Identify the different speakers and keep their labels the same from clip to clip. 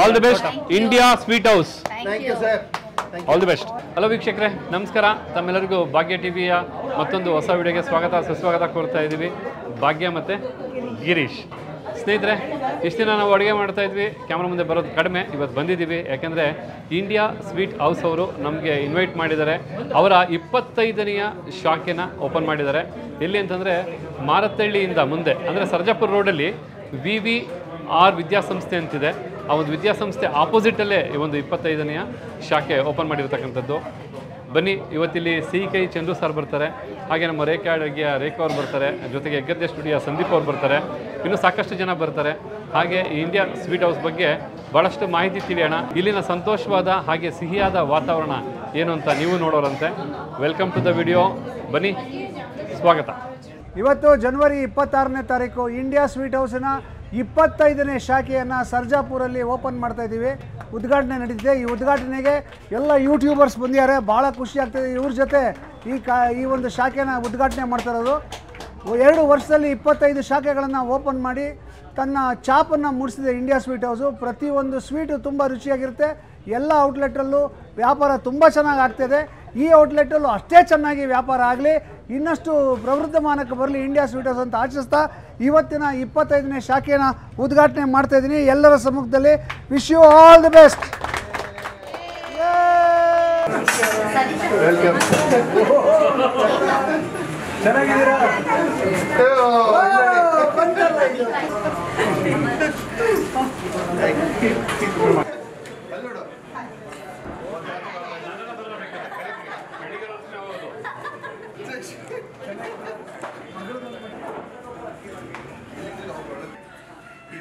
Speaker 1: All the best India sweet house
Speaker 2: thank you sir
Speaker 1: all the best hello ವೀಕ್ಷಕರೇ. ನಮಸ್ಕಾರ. ತಮ್ಮೆಲ್ಲರಿಗೂ ಭಾಗ್ಯ ಟಿವಿಯ ಮತ್ತೊಂದು ಹೊಸ ವಿಡಿಯೋಗೆ ಸ್ವಾಗತ ಸುಸ್ವಾಗತ ಕೋರ್ತಾ ಇದ್ದೀವಿ. ಭಾಗ್ಯ ಮತ್ತು ಗಿರೀಶ್. ಸ್ನೇಹಿತರೆ ಇಷ್ಟು ದಿನ ನಾವು ಅಡುಗೆ ಮಾಡ್ತಾ ಇದ್ವಿ. ಕ್ಯಾಮ್ರಾ ಮುಂದೆ ಬರೋದು ಕಡಿಮೆ. ಇವತ್ತು ಬಂದಿದ್ದೀವಿ. ಯಾಕೆಂದರೆ ಇಂಡಿಯಾ ಸ್ವೀಟ್ ಹೌಸ್ ಅವರು ನಮಗೆ ಇನ್ವೈಟ್ ಮಾಡಿದ್ದಾರೆ. ಅವರ ಇಪ್ಪತ್ತೈದನೆಯ ಶಾಖೆನ ಓಪನ್ ಮಾಡಿದ್ದಾರೆ. ಎಲ್ಲಿ ಅಂತಂದರೆ ಮಾರತ್ತಹಳ್ಳಿಯಿಂದ ಮುಂದೆ. ಅಂದರೆ ಸರ್ಜಾಪುರ ರೋಡಲ್ಲಿ ವಿ ವಿ ಆರ್ ವಿದ್ಯಾಸಂಸ್ಥೆ ಅಂತಿದೆ. ಆ ಒಂದು ವಿದ್ಯಾಸಂಸ್ಥೆ ಆಪೋಸಿಟಲ್ಲೇ ಈ ಒಂದು ಇಪ್ಪತ್ತೈದನೆಯ ಶಾಖೆ ಓಪನ್ ಮಾಡಿರ್ತಕ್ಕಂಥದ್ದು. ಬನ್ನಿ, ಇವತ್ತಿಲ್ಲಿ ಸಿ ಕೈ ಚಂದ್ರು ಸರ್ ಬರ್ತಾರೆ, ಹಾಗೆ ನಮ್ಮ ರೇಖಾ ಅಡುಗೆಯ ರೇಖಾ ಅವ್ರು ಬರ್ತಾರೆ, ಜೊತೆಗೆ ಹೆಗ್ಗದ್ದೆ ಸ್ಟುಡಿಯೋ ಸಂದೀಪ್ ಅವ್ರು ಬರ್ತಾರೆ, ಇನ್ನೂ ಸಾಕಷ್ಟು ಜನ ಬರ್ತಾರೆ. ಹಾಗೆ ಇಂಡಿಯಾ ಸ್ವೀಟ್ ಹೌಸ್ ಬಗ್ಗೆ ಭಾಳಷ್ಟು ಮಾಹಿತಿ ತಿಳಿಯೋಣ. ಇಲ್ಲಿನ ಸಂತೋಷವಾದ ಹಾಗೆ ಸಿಹಿಯಾದ ವಾತಾವರಣ ಏನು ಅಂತ ನೀವು ನೋಡೋರಂತೆ. ವೆಲ್ಕಮ್ ಟು ದ ವಿಡಿಯೋ ಬನ್ನಿ, ಸ್ವಾಗತ.
Speaker 3: ಇವತ್ತು ಜನವರಿ ಇಪ್ಪತ್ತಾರನೇ ತಾರೀಕು ಇಂಡಿಯಾ ಸ್ವೀಟ್ ಹೌಸಿನ ಇಪ್ಪತ್ತೈದನೇ ಶಾಖೆಯನ್ನು ಸರ್ಜಾಪುರಲ್ಲಿ ಓಪನ್ ಮಾಡ್ತಾ ಇದ್ದೀವಿ. ಉದ್ಘಾಟನೆ ನಡೀತಿದೆ. ಈ ಉದ್ಘಾಟನೆಗೆ ಎಲ್ಲ ಯೂಟ್ಯೂಬರ್ಸ್ ಬಂದಿದ್ದಾರೆ. ಭಾಳ ಖುಷಿ ಆಗ್ತಿದೆ. ಇವ್ರ ಜೊತೆ ಈ ಕಾ, ಈ ಒಂದು ಶಾಖೆನ ಉದ್ಘಾಟನೆ ಮಾಡ್ತಾ ಇರೋದು. ಎರಡು ವರ್ಷದಲ್ಲಿ ಇಪ್ಪತ್ತೈದು ಶಾಖೆಗಳನ್ನು ಓಪನ್ ಮಾಡಿ ತನ್ನ ಚಾಪನ್ನು ಮೂಡಿಸಿದೆ ಇಂಡಿಯಾ ಸ್ವೀಟ್ ಹೌಸು. ಪ್ರತಿಯೊಂದು ಸ್ವೀಟು ತುಂಬ ರುಚಿಯಾಗಿರುತ್ತೆ. ಎಲ್ಲ ಔಟ್ಲೆಟಲ್ಲೂ ವ್ಯಾಪಾರ ತುಂಬ ಚೆನ್ನಾಗಿ ಆಗ್ತಿದೆ. ಈ ಔಟ್ಲೆಟಲ್ಲೂ ಅಷ್ಟೇ ಚೆನ್ನಾಗಿ ವ್ಯಾಪಾರ ಆಗಲಿ ಇನ್ನಷ್ಟು ಪ್ರವೃದ್ಧಮಾನಕ್ಕೆ ಬರಲಿ ಇಂಡಿಯಾ ಸ್ವೀಟರ್ಸ್ ಅಂತ ಆಚರಿಸ್ತಾ ಇವತ್ತಿನ ಇಪ್ಪತ್ತೈದನೇ ಶಾಖೆನ ಉದ್ಘಾಟನೆ ಮಾಡ್ತಾ ಇದ್ದೀನಿ. ಎಲ್ಲರ ಸಮ್ಮುಖದಲ್ಲಿ wish you all the best ಚೆನ್ನಾಗಿದ್ದೀರಾ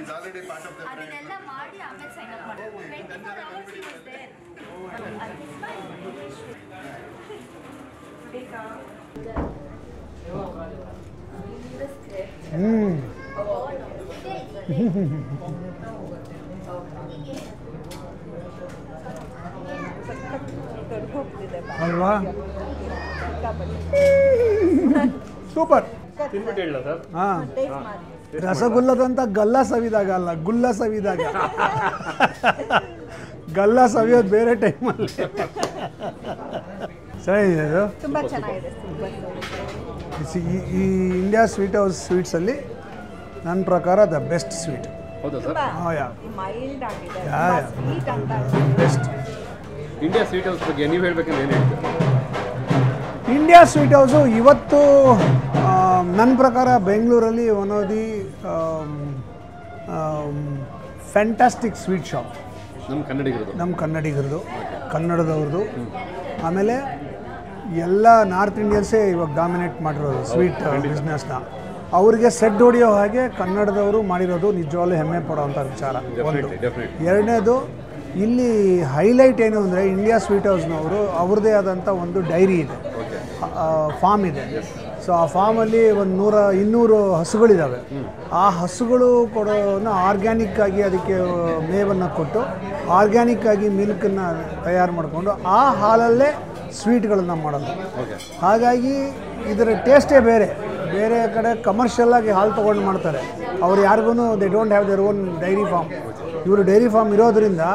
Speaker 2: ಅದನ್ನೆಲ್ಲ ಮಾಡಿ ಆಮೇಲೆ ಸೈನ್ ಅಪ್ ಮಾಡೋದು twenty four hours he was there.
Speaker 3: ಅಲ್ವಾ? ಸೂಪರ್.
Speaker 1: ತಿನ್ಬಿಟ್ಟು ಹೇಳ ಸರ್?
Speaker 3: ಹಾಂ. ರಸಗುಲ್ಲದಂತ ಗಲ್ಲ ಸವಿದಾಗ ಅಲ್ಲ ಗುಲ್ಲ ಸವಿದಾಗ. ಗಲ್ಲ ಸವಿಯೋದು ಬೇರೆ ಟೈಮಲ್ಲಿ ಸರಿ ಇದೆ. ಅದು
Speaker 4: ತುಂಬ ಚೆನ್ನಾಗಿದೆ
Speaker 3: ಸಿ- ಈ- ಈ ಇಂಡಿಯಾ ಸ್ವೀಟ್ ಹೌಸ್ ಸ್ವೀಟ್ಸಲ್ಲಿ ನನ್ನ ಪ್ರಕಾರ ದ ಬೆಸ್ಟ್ ಸ್ವೀಟ್
Speaker 1: ಹೌದಾ ಸರ್?
Speaker 3: ಹಾಂ yeah best
Speaker 1: India sweet house ಬಗ್ಗೆ ನೀವು ಹೇಳ್ಬೇಕಂದ್ರೆ ಏನು ಹೇಳ್ತೀರಾ?
Speaker 3: ಇಂಡಿಯಾ ಸ್ವೀಟ್ ಹೌಸು ಇವತ್ತು ನನ್ನ ಪ್ರಕಾರ ಬೆಂಗಳೂರಲ್ಲಿ one of the fantastic sweet shop
Speaker 1: ನಮ್ಮ ಕನ್ನಡಿಗರದು.
Speaker 3: ನಮ್ಮ ಕನ್ನಡಿಗರದು ಕನ್ನಡದವ್ರದ್ದು ಆಮೇಲೆ ಎಲ್ಲ ನಾರ್ತ್ ಇಂಡಿಯನ್ಸೇ ಇವಾಗ ಡಾಮಿನೇಟ್ ಮಾಡಿರೋದು ಸ್ವೀಟ್ ಬಿಸ್ನೆಸ್ನ ಅವರಿಗೆ ಸೆಡ್ ಹೊಡಿಯೋ ಹಾಗೆ ಕನ್ನಡದವರು ಮಾಡಿರೋದು ನಿಜವಾಗ್ಲೂ ಹೆಮ್ಮೆ ಪಡೋವಂಥ ವಿಚಾರ ಒಂದು. ಎರಡನೇದು ಇಲ್ಲಿ ಹೈಲೈಟ್ ಏನು ಅಂದರೆ ಇಂಡಿಯಾ ಸ್ವೀಟ್ ಹೌಸ್ನವರು ಅವ್ರದ್ದೇ ಆದಂಥ ಒಂದು ಡೈರಿ ಇದೆ. ಫಾರ್ಮ್ ಇದೆ. ಸೊ ಆ ಫಾರ್ಮಲ್ಲಿ ಒಂದು ನೂರ ಇನ್ನೂರು ಹಸುಗಳಿದ್ದಾವೆ ಆ ಹಸುಗಳು ಕೊಡೋನ ಆರ್ಗ್ಯಾನಿಕ್ ಆಗಿ ಅದಕ್ಕೆ ಮೇವನ್ನು ಕೊಟ್ಟು ಆರ್ಗ್ಯಾನಿಕ್ ಆಗಿ ಮಿಲ್ಕನ್ನು ತಯಾರು ಮಾಡಿಕೊಂಡು ಆ ಹಾಲಲ್ಲೇ ಸ್ವೀಟ್ಗಳನ್ನು ಮಾಡೋದು. ಹಾಗಾಗಿ ಇದರ ಟೇಸ್ಟೇ ಬೇರೆ. ಬೇರೆ ಕಡೆ ಕಮರ್ಷಿಯಲ್ ಆಗಿ ಹಾಲು ತೊಗೊಂಡು ಮಾಡ್ತಾರೆ. ಅವ್ರು ಯಾರಿಗೂ they don't have their own dairy farm ಇವರು ಡೈರಿ ಫಾರ್ಮ್ ಇರೋದರಿಂದ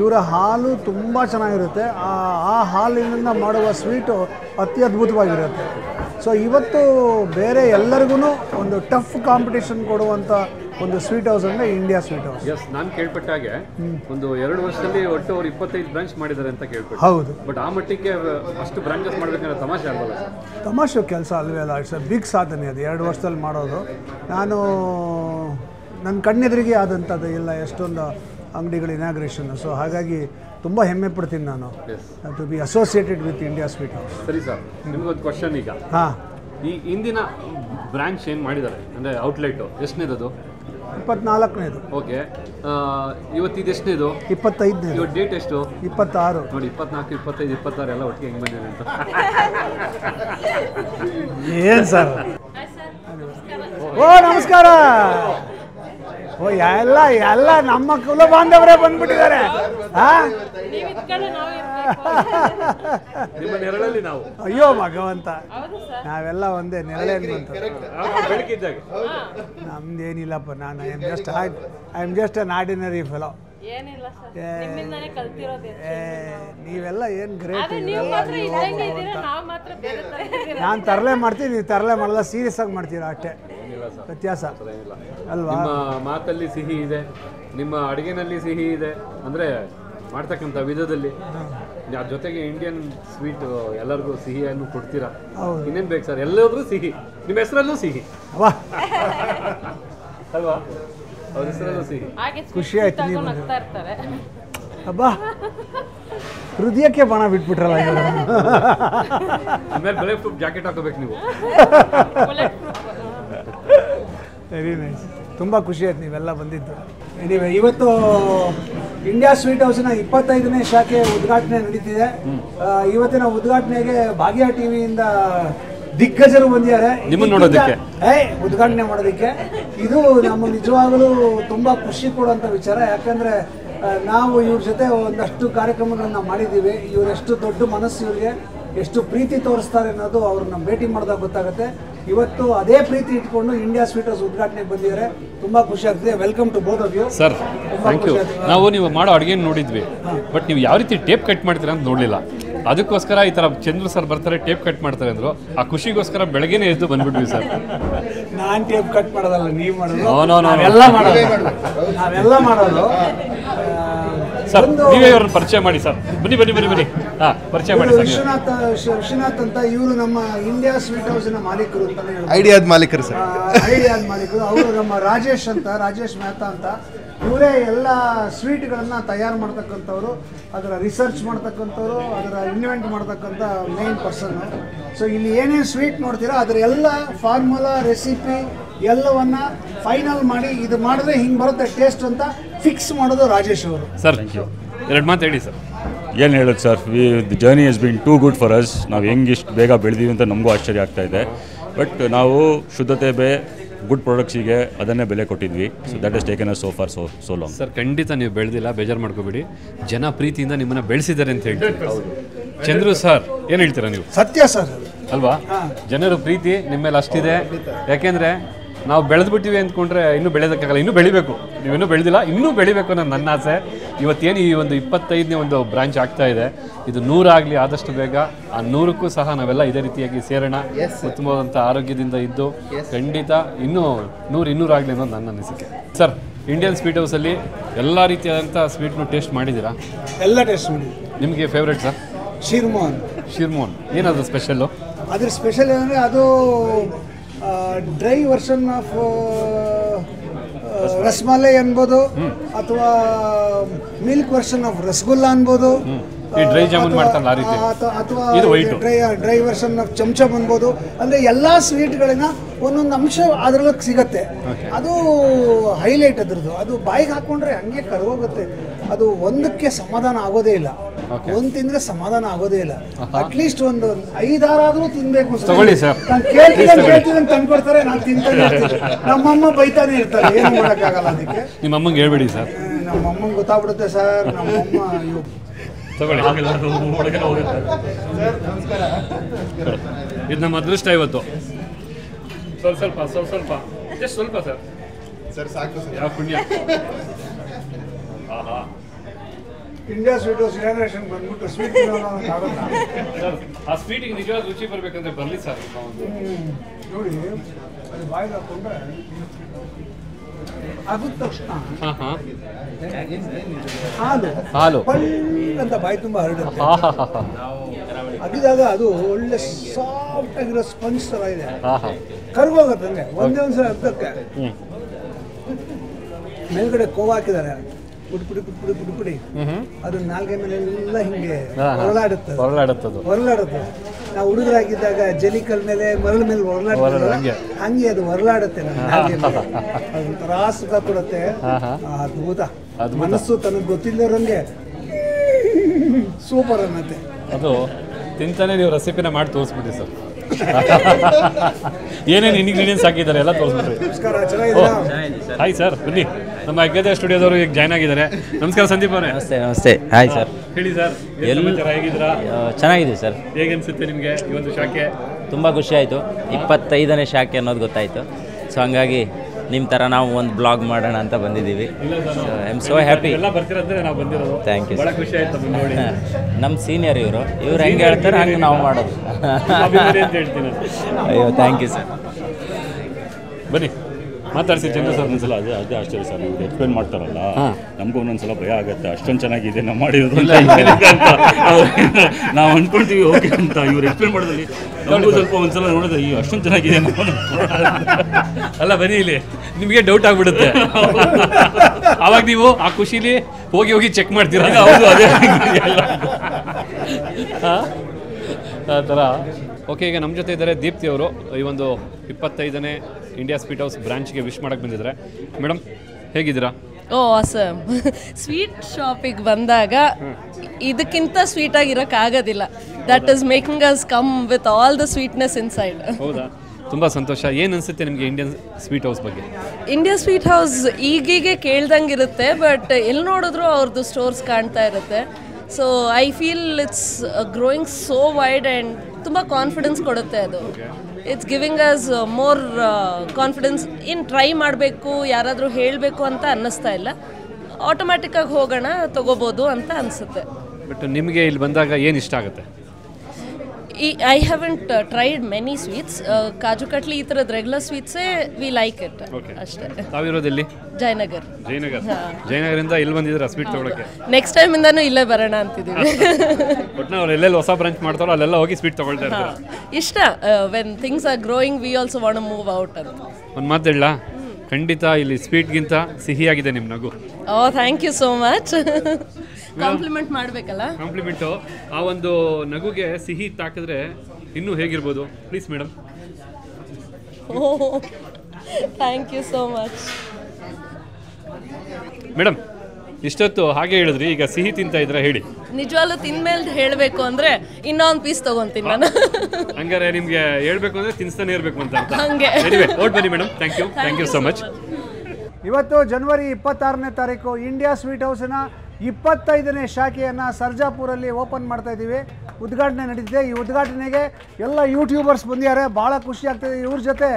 Speaker 3: ಇವರ ಹಾಲು ತುಂಬ ಚೆನ್ನಾಗಿರುತ್ತೆ. ಆ ಆ ಹಾಲಿನಿಂದ ಮಾಡುವ ಸ್ವೀಟು ಅತಿ ಅದ್ಭುತವಾಗಿರುತ್ತೆ. ಸೊ ಇವತ್ತು ಬೇರೆ ಎಲ್ಲರಿಗೂ ಒಂದು ಟಫ್ ಕಾಂಪಿಟೇಷನ್ ಕೊಡುವಂಥ ಒಂದು ಸ್ವೀಟ್ ಹೌಸ್ ಅಂದರೆ ಇಂಡಿಯಾ ಸ್ವೀಟ್ ಹೌಸ್
Speaker 1: ಎಸ್ ನಾನು ಕೇಳ್ಪಟ್ಟಾಗೆ ಒಂದು ಎರಡು ವರ್ಷದಲ್ಲಿ ಒಟ್ಟು ಅವ್ರು ಇಪ್ಪತ್ತೈದು ಬ್ರಾಂಚ್ ಮಾಡಿದ್ದಾರೆ ಅಂತ ಕೇಳ್ಬೋದು
Speaker 3: ಹೌದು.
Speaker 1: ಬಟ್ ಆ ಮಟ್ಟಿಗೆ ಅಷ್ಟು ಬ್ರಾಂಚಸ್ ಮಾಡಬೇಕಂದ್ರೆ ತಮಾಷೆ ಆಗಲ್ಲ
Speaker 3: ತಮಾಷೆ ಕೆಲಸ ಅಲ್ವೇ ಅಲ್ಲ ಇಟ್ಸ್ ಬಿಗ್ ಸಾಧನೆ ಅದು. ಎರಡು ವರ್ಷದಲ್ಲಿ ಮಾಡೋದು. ನಾನು ನನ್ನ ಕಣ್ಣೆದುರಿಗೆ ಆದಂಥದ್ದು ಇಲ್ಲ ಎಷ್ಟೊಂದು ಅಂಗಡಿಗಳ ಇನಾಗ್ರೇಷನ್ ಸೊ ಹಾಗಾಗಿ ತುಂಬ ಹೆಮ್ಮೆ ಪಡ್ತೀನಿ ನಾನು. To be associated with India sweet house
Speaker 1: ಸರಿ ಸರ್ ನಿಮಗೊಂದು ಕ್ವಶನ್ ಈಗ.
Speaker 3: ಹಾಂ.
Speaker 1: ಈ ಇಂದಿನ ಬ್ರಾಂಚ್ ಏನು ಮಾಡಿದ್ದಾರೆ? ಅಂದರೆ ಔಟ್ಲೆಟ್ಟು ಎಷ್ಟನೇದದು?
Speaker 3: ಇಪ್ಪತ್ನಾಲ್ಕನೇದು.
Speaker 1: ಓಕೆ. ಇವತ್ತು ಇದು ಎಷ್ಟನೇದು?
Speaker 3: ಇಪ್ಪತ್ತೈದನೇದು.
Speaker 1: ಇವತ್ತು ಡೇಟ್ ಎಷ್ಟು?
Speaker 3: ಇಪ್ಪತ್ತಾರು.
Speaker 1: ನೋಡಿ ಇಪ್ಪತ್ನಾಲ್ಕು ಇಪ್ಪತ್ತೈದು ಇಪ್ಪತ್ತಾರು ಎಲ್ಲ ಒಟ್ಟಿಗೆ ಹೆಂಗೆ ಬಂದಿದೆ ಅಂತ.
Speaker 3: ಏನು ಸರ್. ಓ ನಮಸ್ಕಾರ. ಓ ಎಲ್ಲ ಎಲ್ಲ ನಮ್ಮ ಕುಲ ಬಾಂಧವರೇ ಬಂದ್ಬಿಟ್ಟಿದ್ದಾರೆ. ಹಾ
Speaker 1: ನಿಮ್ಮ ನೆರಳಲ್ಲಿ ನಾವು.
Speaker 3: ಅಯ್ಯೋ ಭಗವಂತ. ನಾವೆಲ್ಲ ಒಂದೇ ನೆರಳೆ ಬಂತು
Speaker 1: ಬೆಳಕಿದ್ದಾಗ.
Speaker 3: ನಮ್ದೇನಿಲ್ಲಪ್ಪ ನಾನು I am just I am just an ordinary fellow
Speaker 4: ಏನಿಲ್ಲ ಸರ್. ನಿಮ್ಮಿಂದಾನೇ ಕಲ್ತಿರೋದು
Speaker 3: ಏ, ನೀವೆಲ್ಲ ಏನು ಗ್ರೇಟ್
Speaker 4: ಆದ್ರೆ ನೀವು ಮಾತ್ರ ಇದ್ದಂಗೆ ನಾವು ಮಾತ್ರ ಬೇರೆ ತರ ಇದ್ದೀರಾ?
Speaker 3: ನಾನು ತರಲೆ ಮಾಡ್ತೀನಿ ನೀವು ತರಲೆ ಮಾಡಲ್ಲ ಸೀರಿಯಸ್ ಆಗಿ ಮಾಡ್ತೀರಾ ಅಷ್ಟೇ. ವ್ಯತ್ಯಾಸ. ಅಲ್ವಾ?
Speaker 1: ನಿಮ್ಮ ಮಾತಲ್ಲಿ ಸಿಹಿ ಇದೆ ನಿಮ್ಮ ಅಡುಗೆನಲ್ಲಿ ಸಿಹಿ ಇದೆ ಅಂದರೆ ಮಾಡ್ತಕ್ಕಂಥ ವಿಧದಲ್ಲಿ. ಅದ್ರ ಜೊತೆಗೆ ಇಂಡಿಯನ್ ಸ್ವೀಟ್ ಎಲ್ಲರಿಗೂ ಸಿಹಿಯನ್ನು ಕೊಡ್ತೀರಾ. ಇನ್ನೇನು ಬೇಕು ಸರ್? ಎಲ್ಲಾದ್ರೂ ಸಿಹಿ. ನಿಮ್ಮ ಹೆಸರಲ್ಲೂ ಸಿಹಿ. ಅಲ್ವಾ? ಅವ್ರ ಹೆಸರಲ್ಲೂ ಸಿಹಿ.
Speaker 3: ಖುಷಿ ಆಯ್ತು ನೀವು.
Speaker 4: ತಗೊಂಡು ನಗ್ತಾ ಇರ್ತಾರೆ.
Speaker 3: ಅಬ್ಬಾ! ಹೃದಯಕ್ಕೆ ಬಾಣ ಬಿಟ್ಬಿಟ್ರಲ್ಲ
Speaker 1: ಆಮೇಲೆ ಜಾಕೆಟ್ ಹಾಕೋಬೇಕು ನೀವು.
Speaker 3: ವೆರಿ ನೈಸ್ ತುಂಬ ಖುಷಿ ಆಯ್ತು ನೀವೆಲ್ಲ ಬಂದಿದ್ದು. ಎನಿವೆ ಇವತ್ತು ಇಂಡಿಯಾ ಸ್ವೀಟ್ ಹೌಸ್ನ ಇಪ್ಪತ್ತೈದನೇ ಶಾಖೆ ಉದ್ಘಾಟನೆ ನಡೀತಿದೆ. ಇವತ್ತಿನ ಉದ್ಘಾಟನೆಗೆ ಭಾಗ್ಯ ಟಿವಿಯಿಂದ ದಿಗ್ಗಜರು ಬಂದಿದ್ದಾರೆ? ಏ ಉದ್ಘಾಟನೆ ಮಾಡೋದಕ್ಕೆ. ಇದು ನಮ್ಮ ನಿಜವಾಗಲೂ ತುಂಬ ಖುಷಿ ಕೊಡುವಂಥ ವಿಚಾರ. ಯಾಕಂದರೆ ನಾವು ಇವ್ರ ಜೊತೆ ಒಂದಷ್ಟು ಕಾರ್ಯಕ್ರಮಗಳನ್ನ ಮಾಡಿದ್ದೀವಿ. ಇವರೆಷ್ಟು ದೊಡ್ಡ ಮನಸ್ಸು ಇವರಿಗೆ ಎಷ್ಟು ಪ್ರೀತಿ ತೋರಿಸ್ತಾರೆ ಅನ್ನೋದು ಅವ್ರನ್ನ ಭೇಟಿ ಮಾಡಿದಾಗ ಗೊತ್ತಾಗುತ್ತೆ. ಇವತ್ತು ಅದೇ ಪ್ರೀತಿ ಇಟ್ಕೊಂಡು ಇಂಡಿಯಾ ಸ್ವೀಟರ್ಸ್ ಉದ್ಘಾಟನೆಗೆ ಬಂದಿದ್ದಾರೆ. ತುಂಬಾ ಖುಷಿ ಆಗ್ತಿದೆ. Welcome to both of you
Speaker 1: sir thank you ನಾವು ನೀವು ಮಾಡೋ ಅಡುಗೆ ನೋಡಿದ್ವಿ. ಬಟ್ ನೀವು ಯಾವ ರೀತಿ ಟೇಪ್ ಕಟ್ ಮಾಡ್ತೀರಾ ಅಂತ ನೋಡಲಿಲ್ಲ. ಅದಕ್ಕೋಸ್ಕರ ಈ ಥರ ಚಂದ್ರು ಸರ್ ಬರ್ತಾರೆ ಟೇಪ್ ಕಟ್ ಮಾಡ್ತಾರೆ ಅಂದರು. ಆ ಖುಷಿಗೋಸ್ಕರ ಬೆಳಗ್ಗೆನೇ ಎದ್ದು ಬಂದ್ಬಿಟ್ವಿ ಸರ್
Speaker 3: ನಾನು ಟೇಪ್ ಕಟ್ ಮಾಡೋದಲ್ಲ ನೀವು ಮಾಡೋದು. ನಾವೆಲ್ಲ ಮಾಡೋದು. ನಾವೆಲ್ಲ ಮಾಡೋದು.
Speaker 1: ಸರ್ ನೀವೇ ಇವ್ರನ್ನ ಪರಿಚಯ ಮಾಡಿ ಸರ್. ಬನ್ನಿ ಬನ್ನಿ ಬನ್ನಿ ಬನ್ನಿ. ಹಾ ಪರಿಚಯ ಮಾಡಿ ಸರ್ ನೀವು.
Speaker 3: ವಿಶ್ವನಾಥ್ ವಿಶ್ವನಾಥ್ ಅಂತ ಇವರು ನಮ್ಮ ಇಂಡಿಯಾ ಸ್ವೀಟ್ ಹೌಸಿನ ಮಾಲೀಕರು ಅಂತಾನೆ ಹೇಳ್ಬೋದು
Speaker 5: ಐಡಿಯಾದ ಮಾಲೀಕರು ಸರ್.
Speaker 3: ಐಡಿಯಾದ ಮಾಲೀಕರು. ಅವರು ನಮ್ಮ ರಾಜೇಶ್ ಅಂತ ರಾಜೇಶ್ ಮೆಹ್ತಾ ಅಂತ. ಇವರೇ ಎಲ್ಲ ಸ್ವೀಟ್ಗಳನ್ನ ತಯಾರು ಮಾಡ್ತಕ್ಕಂಥವ್ರು. ಅದರ ರಿಸರ್ಚ್ ಮಾಡ್ತಕ್ಕಂಥವ್ರು ಅದರ ಇನ್ವೆಂಟ್ ಮಾಡ್ತಕ್ಕಂಥ ಮೇನ್ ಪರ್ಸನ್ ಸೊ ಇಲ್ಲಿ ಏನೇನು ಸ್ವೀಟ್ ನೋಡ್ತೀರೋ ಅದರ ಎಲ್ಲ ಫಾರ್ಮುಲಾ ರೆಸಿಪಿ ಎಲ್ಲವನ್ನ ಫೈನಲ್ ಮಾಡಿ ಇದು ಮಾಡಿದ್ರೆ ಹಿಂಗೆ ಬರುತ್ತೆ ಟೇಸ್ಟ್ ಅಂತ ಫಿಕ್ಸ್ ಮಾಡೋದು ರಾಜೇಶ್ ಅವರು.
Speaker 1: ಸರ್ ಎರಡು ಮಾತು ಹೇಳಿ ಸರ್
Speaker 6: ಏನು ಹೇಳೋದು sir we the journey has been too good for us ನಾವು ಹೆಂಗೆ ಇಷ್ಟು ಬೇಗ ಬೆಳೆದೀವಿ ಅಂತ ನಮಗೂ ಆಶ್ಚರ್ಯ ಆಗ್ತಾ ಇದೆ. ಬಟ್ ನಾವು ಶುದ್ಧತೆ ಬೇ ಗುಡ್ ಪ್ರಾಡಕ್ಟ್ಸಿಗೆ ಅದನ್ನೇ ಬೆಲೆ ಕೊಟ್ಟಿದ್ವಿ. So that is taken us so far so so long
Speaker 1: sir ಖಂಡಿತ ನೀವು ಬೆಳೆದಿಲ್ಲ ಬೇಜಾರು ಮಾಡ್ಕೋಬೇಡಿ. ಜನ ಪ್ರೀತಿಯಿಂದ ನಿಮ್ಮನ್ನು ಬೆಳೆಸಿದ್ದಾರೆ ಅಂತ ಹೇಳ್ತೀವಿ. ಚಂದ್ರು ಸರ್ ಏನು ಹೇಳ್ತೀರಾ ನೀವು?
Speaker 3: ಸತ್ಯ ಸರ್
Speaker 1: ಅಲ್ವಾ? ಜನರು ಪ್ರೀತಿ ನಿಮ್ಮ ಮೇಲೆ ಅಷ್ಟಿದೆ. ಯಾಕೆಂದ್ರೆ ನಾವು ಬೆಳೆದ್ಬಿಟ್ಟಿವಿ ಅಂದ್ಕೊಂಡ್ರೆ ಇನ್ನೂ ಬೆಳೆಯೋದಕ್ಕಾಗಲ್ಲ ಇನ್ನೂ ಬೆಳಿಬೇಕು. ನೀವು ಇನ್ನೂ ಬೆಳೆದಿಲ್ಲ ಇನ್ನೂ ಬೆಳಿಬೇಕು ಅನ್ನೋದು ನನ್ನ ಆಸೆ. ಇವತ್ತೇನು ಈ ಒಂದು ಇಪ್ಪತ್ತೈದನೇ ಒಂದು ಬ್ರಾಂಚ್ ಆಗ್ತಾ ಇದೆ. ಇದು ನೂರಾಗಲಿ ಆದಷ್ಟು ಬೇಗ. ಆ ನೂರಕ್ಕೂ ಸಹ ನಾವೆಲ್ಲ ಇದೇ ರೀತಿಯಾಗಿ ಸೇರೋಣ. ಉತ್ತಮವಾದಂಥ ಆರೋಗ್ಯದಿಂದ ಇದ್ದು ಖಂಡಿತ ಇನ್ನೂ ನೂರು ಇನ್ನೂರಾಗಲಿ ಅನ್ನೋದು ನನ್ನ ಅನಿಸಿಕೆ. ಸರ್ ಇಂಡಿಯನ್ ಸ್ವೀಟ್ ಹೌಸಲ್ಲಿ ಎಲ್ಲ ರೀತಿಯಾದಂಥ ಸ್ವೀಟ್ನು ಟೇಸ್ಟ್ ಮಾಡಿದ್ದೀರಾ?
Speaker 3: ಎಲ್ಲ ಟೇಸ್ಟ್ ಮಾಡಿ
Speaker 1: ನಿಮಗೆ ಫೇವ್ರೇಟ್ ಸರ್
Speaker 3: ಶಿರ್ಮೋಹನ್
Speaker 1: ಶಿರ್ಮೋನ್. ಏನದು ಸ್ಪೆಷಲ್ಲು
Speaker 3: ಅದ್ರ ಸ್ಪೆಷಲ್ ಏನಂದರೆ ಅದು ಡ್ರೈ ವರ್ಷನ್ ಆಫ್ ರಸ್ಮಲೈ ಅನ್ಬೋದು ಅಥವಾ ಮಿಲ್ಕ್ ವರ್ಷನ್ ಆಫ್ ರಸಗುಲ್ಲ ಅನ್ಬೋದು
Speaker 1: ಡ್ರೈ ಜಾಮೂನ್ jamun
Speaker 3: ಅಥವಾ-
Speaker 1: ಮಾಡ್ತಾರಲ್ಲ ಆ ರೀತಿ.
Speaker 3: ಅಥವಾ- ಅಥವಾ
Speaker 1: ಇದು white.
Speaker 3: Dry dry version of chamcham ಅನ್ಬೋದು ಅಂದರೆ ಎಲ್ಲ ಸ್ವೀಟ್ಗಳಿನ ಒಂದೊಂದು ಅಂಶ ಅದ್ರೊಳಗೆ ಸಿಗತ್ತೆ. ಅದು ಹೈಲೈಟ್ ಅದ್ರದ್ದು. ಅದು ಬಾಯಿಗೆ ಹಾಕೊಂಡ್ರೆ ಹಂಗೆ ಕರ್ಗೋಗುತ್ತೆ. ಅದು ಒಂದಕ್ಕೆ ಸಮಾಧಾನ ಆಗೋದೇ ಇಲ್ಲ. ಒಂದು ತಿಂದ್ರೆ ಸಮಾಧಾನ ಆಗೋದೇ ಇಲ್ಲ. ಅಟ್ಲೀಸ್ಟ್ ಒಂದು ಐದಾರಾದ್ರೂ ತಿನ್ಬೇಕು. ನಾನ್ ಕೇಳ್ತೀನಿ ಕೇಳ್ತೀನಿ ಅಂತ ತಂದ್ಕೊಡ್ತಾರೆ ನಾನು ತಿಂತಾನೆ ಇರ್ತೀನಿ. ನಮ್ಮಮ್ಮ ಬೈತಾನೆ ಇರ್ತಾರೆ ಏನು ಮಾಡೋಕ್ಕಾಗಲ್ಲ ಅದಕ್ಕೆ.
Speaker 1: ನಿಮ್ಮ ಹೇಳ್ಬಿಡಿ ಸರ್
Speaker 3: ನಮ್ಮ ಅಮ್ಮಂಗೆ ಗೊತ್ತಾಗ್ಬಿಡುತ್ತೆ ಸರ್ ನಮ್ಮಮ್ಮ ಅಯ್ಯೋ.
Speaker 1: ತಗೊಳ್ಳಿ. ಇದು ನಮ್ಮ ಅದೃಷ್ಟ ಇವತ್ತು. ಸ್ವಲ್ಪ ಸ್ವಲ್ಪ ಸ್ವಲ್ಪ ಸ್ವಲ್ಪ. ಜಸ್ಟ್ ಸ್ವಲ್ಪ ಸರ್
Speaker 5: ಸರ್ ಸಾಕು ಸರ್.
Speaker 1: ಯಾವ ಪುಣ್ಯ? ಆಹಾ.
Speaker 3: ಇಂಡಿಯಾ ಸ್ವೀಟ್ ಹೌಸ್ ಜನರೇಷನ್ ಬಂದ್ಬಿಟ್ಟು ಸ್ವೀಟ್ ಆಗಲ್ಲ.
Speaker 1: ಸರ್ ಆ ಸ್ವೀಟಿಗೆ ನಿಜವಾದ ರುಚಿ ಬರ್ಬೇಕಂದ್ರೆ ಬರಲಿ ಸರ್ ನಿಮ್ಮ ಒಂದು
Speaker 3: ನೋಡಿ ಅದು ಬಾಯಿಗೆ ಹಾಕೊಂಡ್ರೆ ಆಗಿದ ತಕ್ಷಣ
Speaker 1: ಹಾಂ ಹಾಂ
Speaker 3: ಹಾಲು
Speaker 1: ಹಾಲು.
Speaker 3: ಪಳ್ ಅಂತ ಬಾಯಿ ತುಂಬ ಹರಡುತ್ತೆ.
Speaker 1: ಹಾ ಹಾ ಹಾ
Speaker 3: ಅಗಿದಾಗ ಅದು ಒಳ್ಳೆ ಸಾಫ್ಟ್ ಆಗಿರೋ ಸ್ಪಂಜ್ ಥರ ಇದೆ. ಕರ್ಗೋಗತ್ತೆ ಹಂಗೆ ಒಂದೇ ಒಂದ್ಸಲ ಅರ್ಧಕ್ಕೆ.
Speaker 1: ಹ್ಞೂ
Speaker 3: ಮೇಲ್ಗಡೆ ಕೋವ ಹಾಕಿದ್ದಾರೆ. ಪುಡಿ ಪುಡಿ ಪುಡಿ ಪುಡಿ ಅದು ನಾಲ್ಗೆ ಮೇಲೆಲ್ಲ ಹಿಂಗೆ
Speaker 1: ಹಾ, ಹಾ.
Speaker 3: ಹೊರಳಾಡುತ್ತೆ ಹೊರಳಾಡುತ್ತೆ ನಾವು ಹುಡುಗರಾಗಿದ್ದಾಗ ಜಲಿಕಲ್ ಮೇಲೆ ಮರಳ ಮೇಲೆ ಹೊರಳಾಡ್ತಾರೆ
Speaker 1: ಹಂಗೆ.
Speaker 3: ಹಂಗೆ ಅದು ಹೊರಳಾಡುತ್ತೆ ಒಂಥರ ಮೇಲೆ. ಸುಖ ಕೊಡುತ್ತೆ. ಅದ್ಭುತ.
Speaker 1: ಅದ್ಭುತ.
Speaker 3: ಮನಸ್ಸು ತನಗೆ ಗೊತ್ತಿಲ್ಲದಂಗೆ ಸೂಪರ್ ಅನ್ನತ್ತೆ.
Speaker 1: ಅದು ತಿಂತಾನೆ ನೀವು ರೆಸಿಪಿನ ಮಾಡಿ ತೋರಿಸ್ಬಿಡಿ ಸರ್. ಏನೇನು ಇಂಗ್ರೀಡಿಯೆಂಟ್ಸ್ ಹಾಕಿದ್ದಾರೆ ಎಲ್ಲ ತೋರಿಸ್ಬಿಟ್ರಿ ಹಾಯ್ ಸರ್ ಬನ್ನಿ. ನಮ್ಮ ಅಗ್ಗದ ಸ್ಟುಡಿಯೋದವರು ಈಗ ಜಾಯ್ನ್ ಆಗಿದ್ದಾರೆ. ನಮಸ್ಕಾರ ಸಂದೀಪ್ ಅವರೇ.
Speaker 7: ನಮಸ್ತೆ ನಮಸ್ತೆ. ಹಾಯ್ ಸರ್
Speaker 1: ಹೇಳಿ ಸರ್ ಎಲ್ಲ ಹೇಗಿದ್ದೀರಾ?
Speaker 7: ಚೆನ್ನಾಗಿದೆ ಸರ್
Speaker 1: ಹೇಗೆ ಅನಿಸುತ್ತೆ ನಿಮಗೆ ಈ ಒಂದು ಶಾಖೆ?
Speaker 7: ತುಂಬ ಖುಷಿ ಆಯಿತು. ಇಪ್ಪತ್ತೈದನೇ ಶಾಖೆ ಅನ್ನೋದು ಗೊತ್ತಾಯಿತು. ಸೊ ಹಂಗಾಗಿ ನಿಮ್ಮ ಥರ ನಾವು ಒಂದು ಬ್ಲಾಗ್ ಮಾಡೋಣ ಅಂತ ಬಂದಿದ್ದೀವಿ. I am so happy thank you
Speaker 1: ಖುಷಿ ಆಯ್ತು ನೋಡಿ.
Speaker 7: ನಮ್ಮ ಸೀನಿಯರ್ ಇವರು. ಇವ್ರು ಹೆಂಗೆ ಹೇಳ್ತಾರೆ ಹಂಗೆ ನಾವು ಮಾಡೋದು. ಅಯ್ಯೋ ಥ್ಯಾಂಕ್ ಯು ಸರ್
Speaker 1: ಬನ್ನಿ. ಮಾತಾಡ್ಸಿ ಚಂದ್ರ ಸರ್
Speaker 6: ಒಂದ್ಸಲ ಅದೇ ಅದೇ ಆಶ್ಚರ್ಯ ಸರ್ ನೀವು ಎಕ್ಸ್ಪ್ಲೇನ್ ಮಾಡ್ತಾರಲ್ಲ. ನಮಗೂ ಒಂದೊಂದ್ಸಲ ಭಯ ಆಗುತ್ತೆ ಅಷ್ಟೊಂದು ಚೆನ್ನಾಗಿದೆ ನಾವು ಮಾಡಿರೋದು. ನಾವು ಅನ್ಕೊಳ್ತೀವಿ ಓಕೆ ಅಂತ ಇವ್ರು ಎಕ್ಸ್ಪ್ಲೇನ್ ಮಾಡೋದ್ರಲ್ಲಿ. ನಮಗೂ ಸ್ವಲ್ಪ ಒಂದ್ಸಲ ನೋಡಿದ್ರೆ ಈ ಅಷ್ಟೊಂದು ಚೆನ್ನಾಗಿದೆ
Speaker 1: ಅಲ್ಲ ಬನ್ನಿ ಇಲ್ಲಿ. ನಿಮಗೆ ಡೌಟ್ ಆಗ್ಬಿಡುತ್ತೆ. ಅವಾಗ ನೀವು ಆ ಖುಷಿಲಿ ಹೋಗಿ ಹೋಗಿ ಚೆಕ್ ಮಾಡ್ತೀರಾ?
Speaker 6: ಹೌದು ಅದೇ
Speaker 1: ಆ ಥರ. ಓಕೆ ಈಗ ನಮ್ಮ ಜೊತೆ ಇದ್ದಾರೆ ದೀಪ್ತಿ ಅವರು. ಈ ಒಂದು ಇಪ್ಪತ್ತೈದನೇ ಇಂಡಿಯಾ ಸ್ವೀಟ್ ಹೌಸ್ ಬ್ರಾಂಚ್ಗೆ ವಿಶ್ ಮಾಡಕ್ಕೆ ಬಂದಿದ್ದಾರೆ. ಮೇಡಮ್ ಹೇಗಿದ್ದೀರಾ?
Speaker 4: ಓ ಆಸಮ್ ಸ್ವೀಟ್ ಶಾಪಿಗೆ ಬಂದಾಗ ಇದಕ್ಕಿಂತ sweet ಆಗಿರೋಕ್ಕಾಗೋದಿಲ್ಲ that is making us come with all the sweetness inside
Speaker 1: ಹೌದಾ? ತುಂಬ ಸಂತೋಷ. ಏನು ಅನಿಸುತ್ತೆ ನಿಮಗೆ ಇಂಡಿಯನ್ ಸ್ವೀಟ್ ಹೌಸ್ ಬಗ್ಗೆ?
Speaker 4: ಇಂಡಿಯಾ ಸ್ವೀಟ್ ಹೌಸ್ ಈಗೀಗೆ ಕೇಳ್ದಂಗೆ ಇರುತ್ತೆ ಬಟ್ ಎಲ್ಲಿ ನೋಡಿದ್ರು ಅವ್ರದ್ದು ಸ್ಟೋರ್ಸ್ ಕಾಣ್ತಾ ಇರುತ್ತೆ. So I feel it's growing so wide and ತುಂಬ ಕಾನ್ಫಿಡೆನ್ಸ್ ಕೊಡುತ್ತೆ ಅದು. It's giving us more confidence in try ಮಾಡಬೇಕು, ಯಾರಾದರೂ ಹೇಳಬೇಕು ಅಂತ ಅನ್ನಿಸ್ತಾ ಇಲ್ಲ. ಆಟೋಮ್ಯಾಟಿಕ್ಕಾಗಿ ಹೋಗೋಣ, ತಗೋಬೋದು ಅಂತ ಅನಿಸುತ್ತೆ.
Speaker 1: ಬಟ್ ನಿಮಗೆ ಇಲ್ಲಿ ಬಂದಾಗ ಏನು ಇಷ್ಟ ಆಗುತ್ತೆ?
Speaker 4: ಈ I haven't tried many sweets kaju katli ಈ ಥರದ ರೆಗ್ಯುಲರ್ ಸ್ವೀಟ್ಸೇ ವಿ ಲೈಕ್ ಇಟ್ ಅಷ್ಟೇ.
Speaker 1: ತಾವಿರೋದಿಲ್ಲಿ?
Speaker 4: ಜಯನಗರ್.
Speaker 1: ಜಯನಗರ್. ಜಯನಗರಿಂದ ಇಲ್ಲಿ ಬಂದಿದ್ದೀರಾ ಸ್ವೀಟ್ ತೊಗೊಳಕ್ಕೆ?
Speaker 4: ನೆಕ್ಸ್ಟ್ ಟೈಮಿಂದನೂ ಇಲ್ಲೇ ಬರೋಣ ಅಂತಿದ್ದೀವಿ
Speaker 1: ಬಟ್ ನಾವು ಎಲ್ಲೆಲ್ಲಿ ಹೊಸ ಬ್ರಾಂಚ್ ಮಾಡ್ತಾರೋ ಅಲ್ಲೆಲ್ಲ ಹೋಗಿ ಸ್ವೀಟ್ ತೊಗೊಳ್ತಾ ಇರ್ತಾರೆ.
Speaker 4: ಇಷ್ಟ when things are growing we also want move out ಅಂತ.
Speaker 1: ಒಂದು ಮಾತು ಹೇಳ ಖಂಡಿತ ಇಲ್ಲಿ ಸ್ವೀಟ್ಗಿಂತ ಸಿಹಿಯಾಗಿದೆ ನಿಮ್ಮ ನಗು.
Speaker 4: ಓ thank you so much compliment ಮಾಡಬೇಕಲ್ಲ?
Speaker 1: ಕಾಂಪ್ಲಿಮೆಂಟು ಆ ಒಂದು ನಗುಗೆ ಸಿಹಿ ತಾಕಿದ್ರೆ ಇನ್ನೂ ಹೇಗಿರ್ಬೋದು? Please madam
Speaker 4: oh thank you so much
Speaker 1: madam ಇಷ್ಟೊತ್ತು ಹಾಗೆ ಹೇಳಿದ್ರಿ ಈಗ ಸಿಹಿ ತಿಂತ ಇದ್ರೆ ಹೇಳಿ.
Speaker 4: ನಿಜವಾಗ್ಲೂ ತಿನ್ಮೇಲೆ ಹೇಳಬೇಕು ಅಂದ್ರೆ ಇನ್ನೊಂದು ಪೀಸ್ ತಗೊಂತೀನಿ ನಾನು.
Speaker 1: ಹಂಗಾರೆ ನಿಮಗೆ ಹೇಳ್ಬೇಕು ಅಂದ್ರೆ ತಿನ್ಸ್ತಾನೆ ಇರಬೇಕು ಅಂತ ಅರ್ಥ.
Speaker 4: ಹಂಗೆ.
Speaker 1: ಎನಿವೆ ಓಟ್ ಬನ್ನಿ madam thank you thank you so much
Speaker 3: ಇವತ್ತು ಜನವರಿ ಇಪ್ಪತ್ತಾರನೇ ತಾರೀಕು ಇಂಡಿಯಾ ಸ್ವೀಟ್ ಹೌಸಿನ ಇಪ್ಪತ್ತೈದನೇ ಶಾಖೆಯನ್ನು ಸರ್ಜಾಪುರಲ್ಲಿ ಓಪನ್ ಮಾಡ್ತಾ ಇದ್ದೀವಿ. ಉದ್ಘಾಟನೆ ನಡೀತಿದೆ. ಈ ಉದ್ಘಾಟನೆಗೆ ಎಲ್ಲ ಯೂಟ್ಯೂಬರ್ಸ್ ಬಂದಿದ್ದಾರೆ. ಭಾಳ ಖುಷಿ ಆಗ್ತದೆ ಇವ್ರ ಜೊತೆ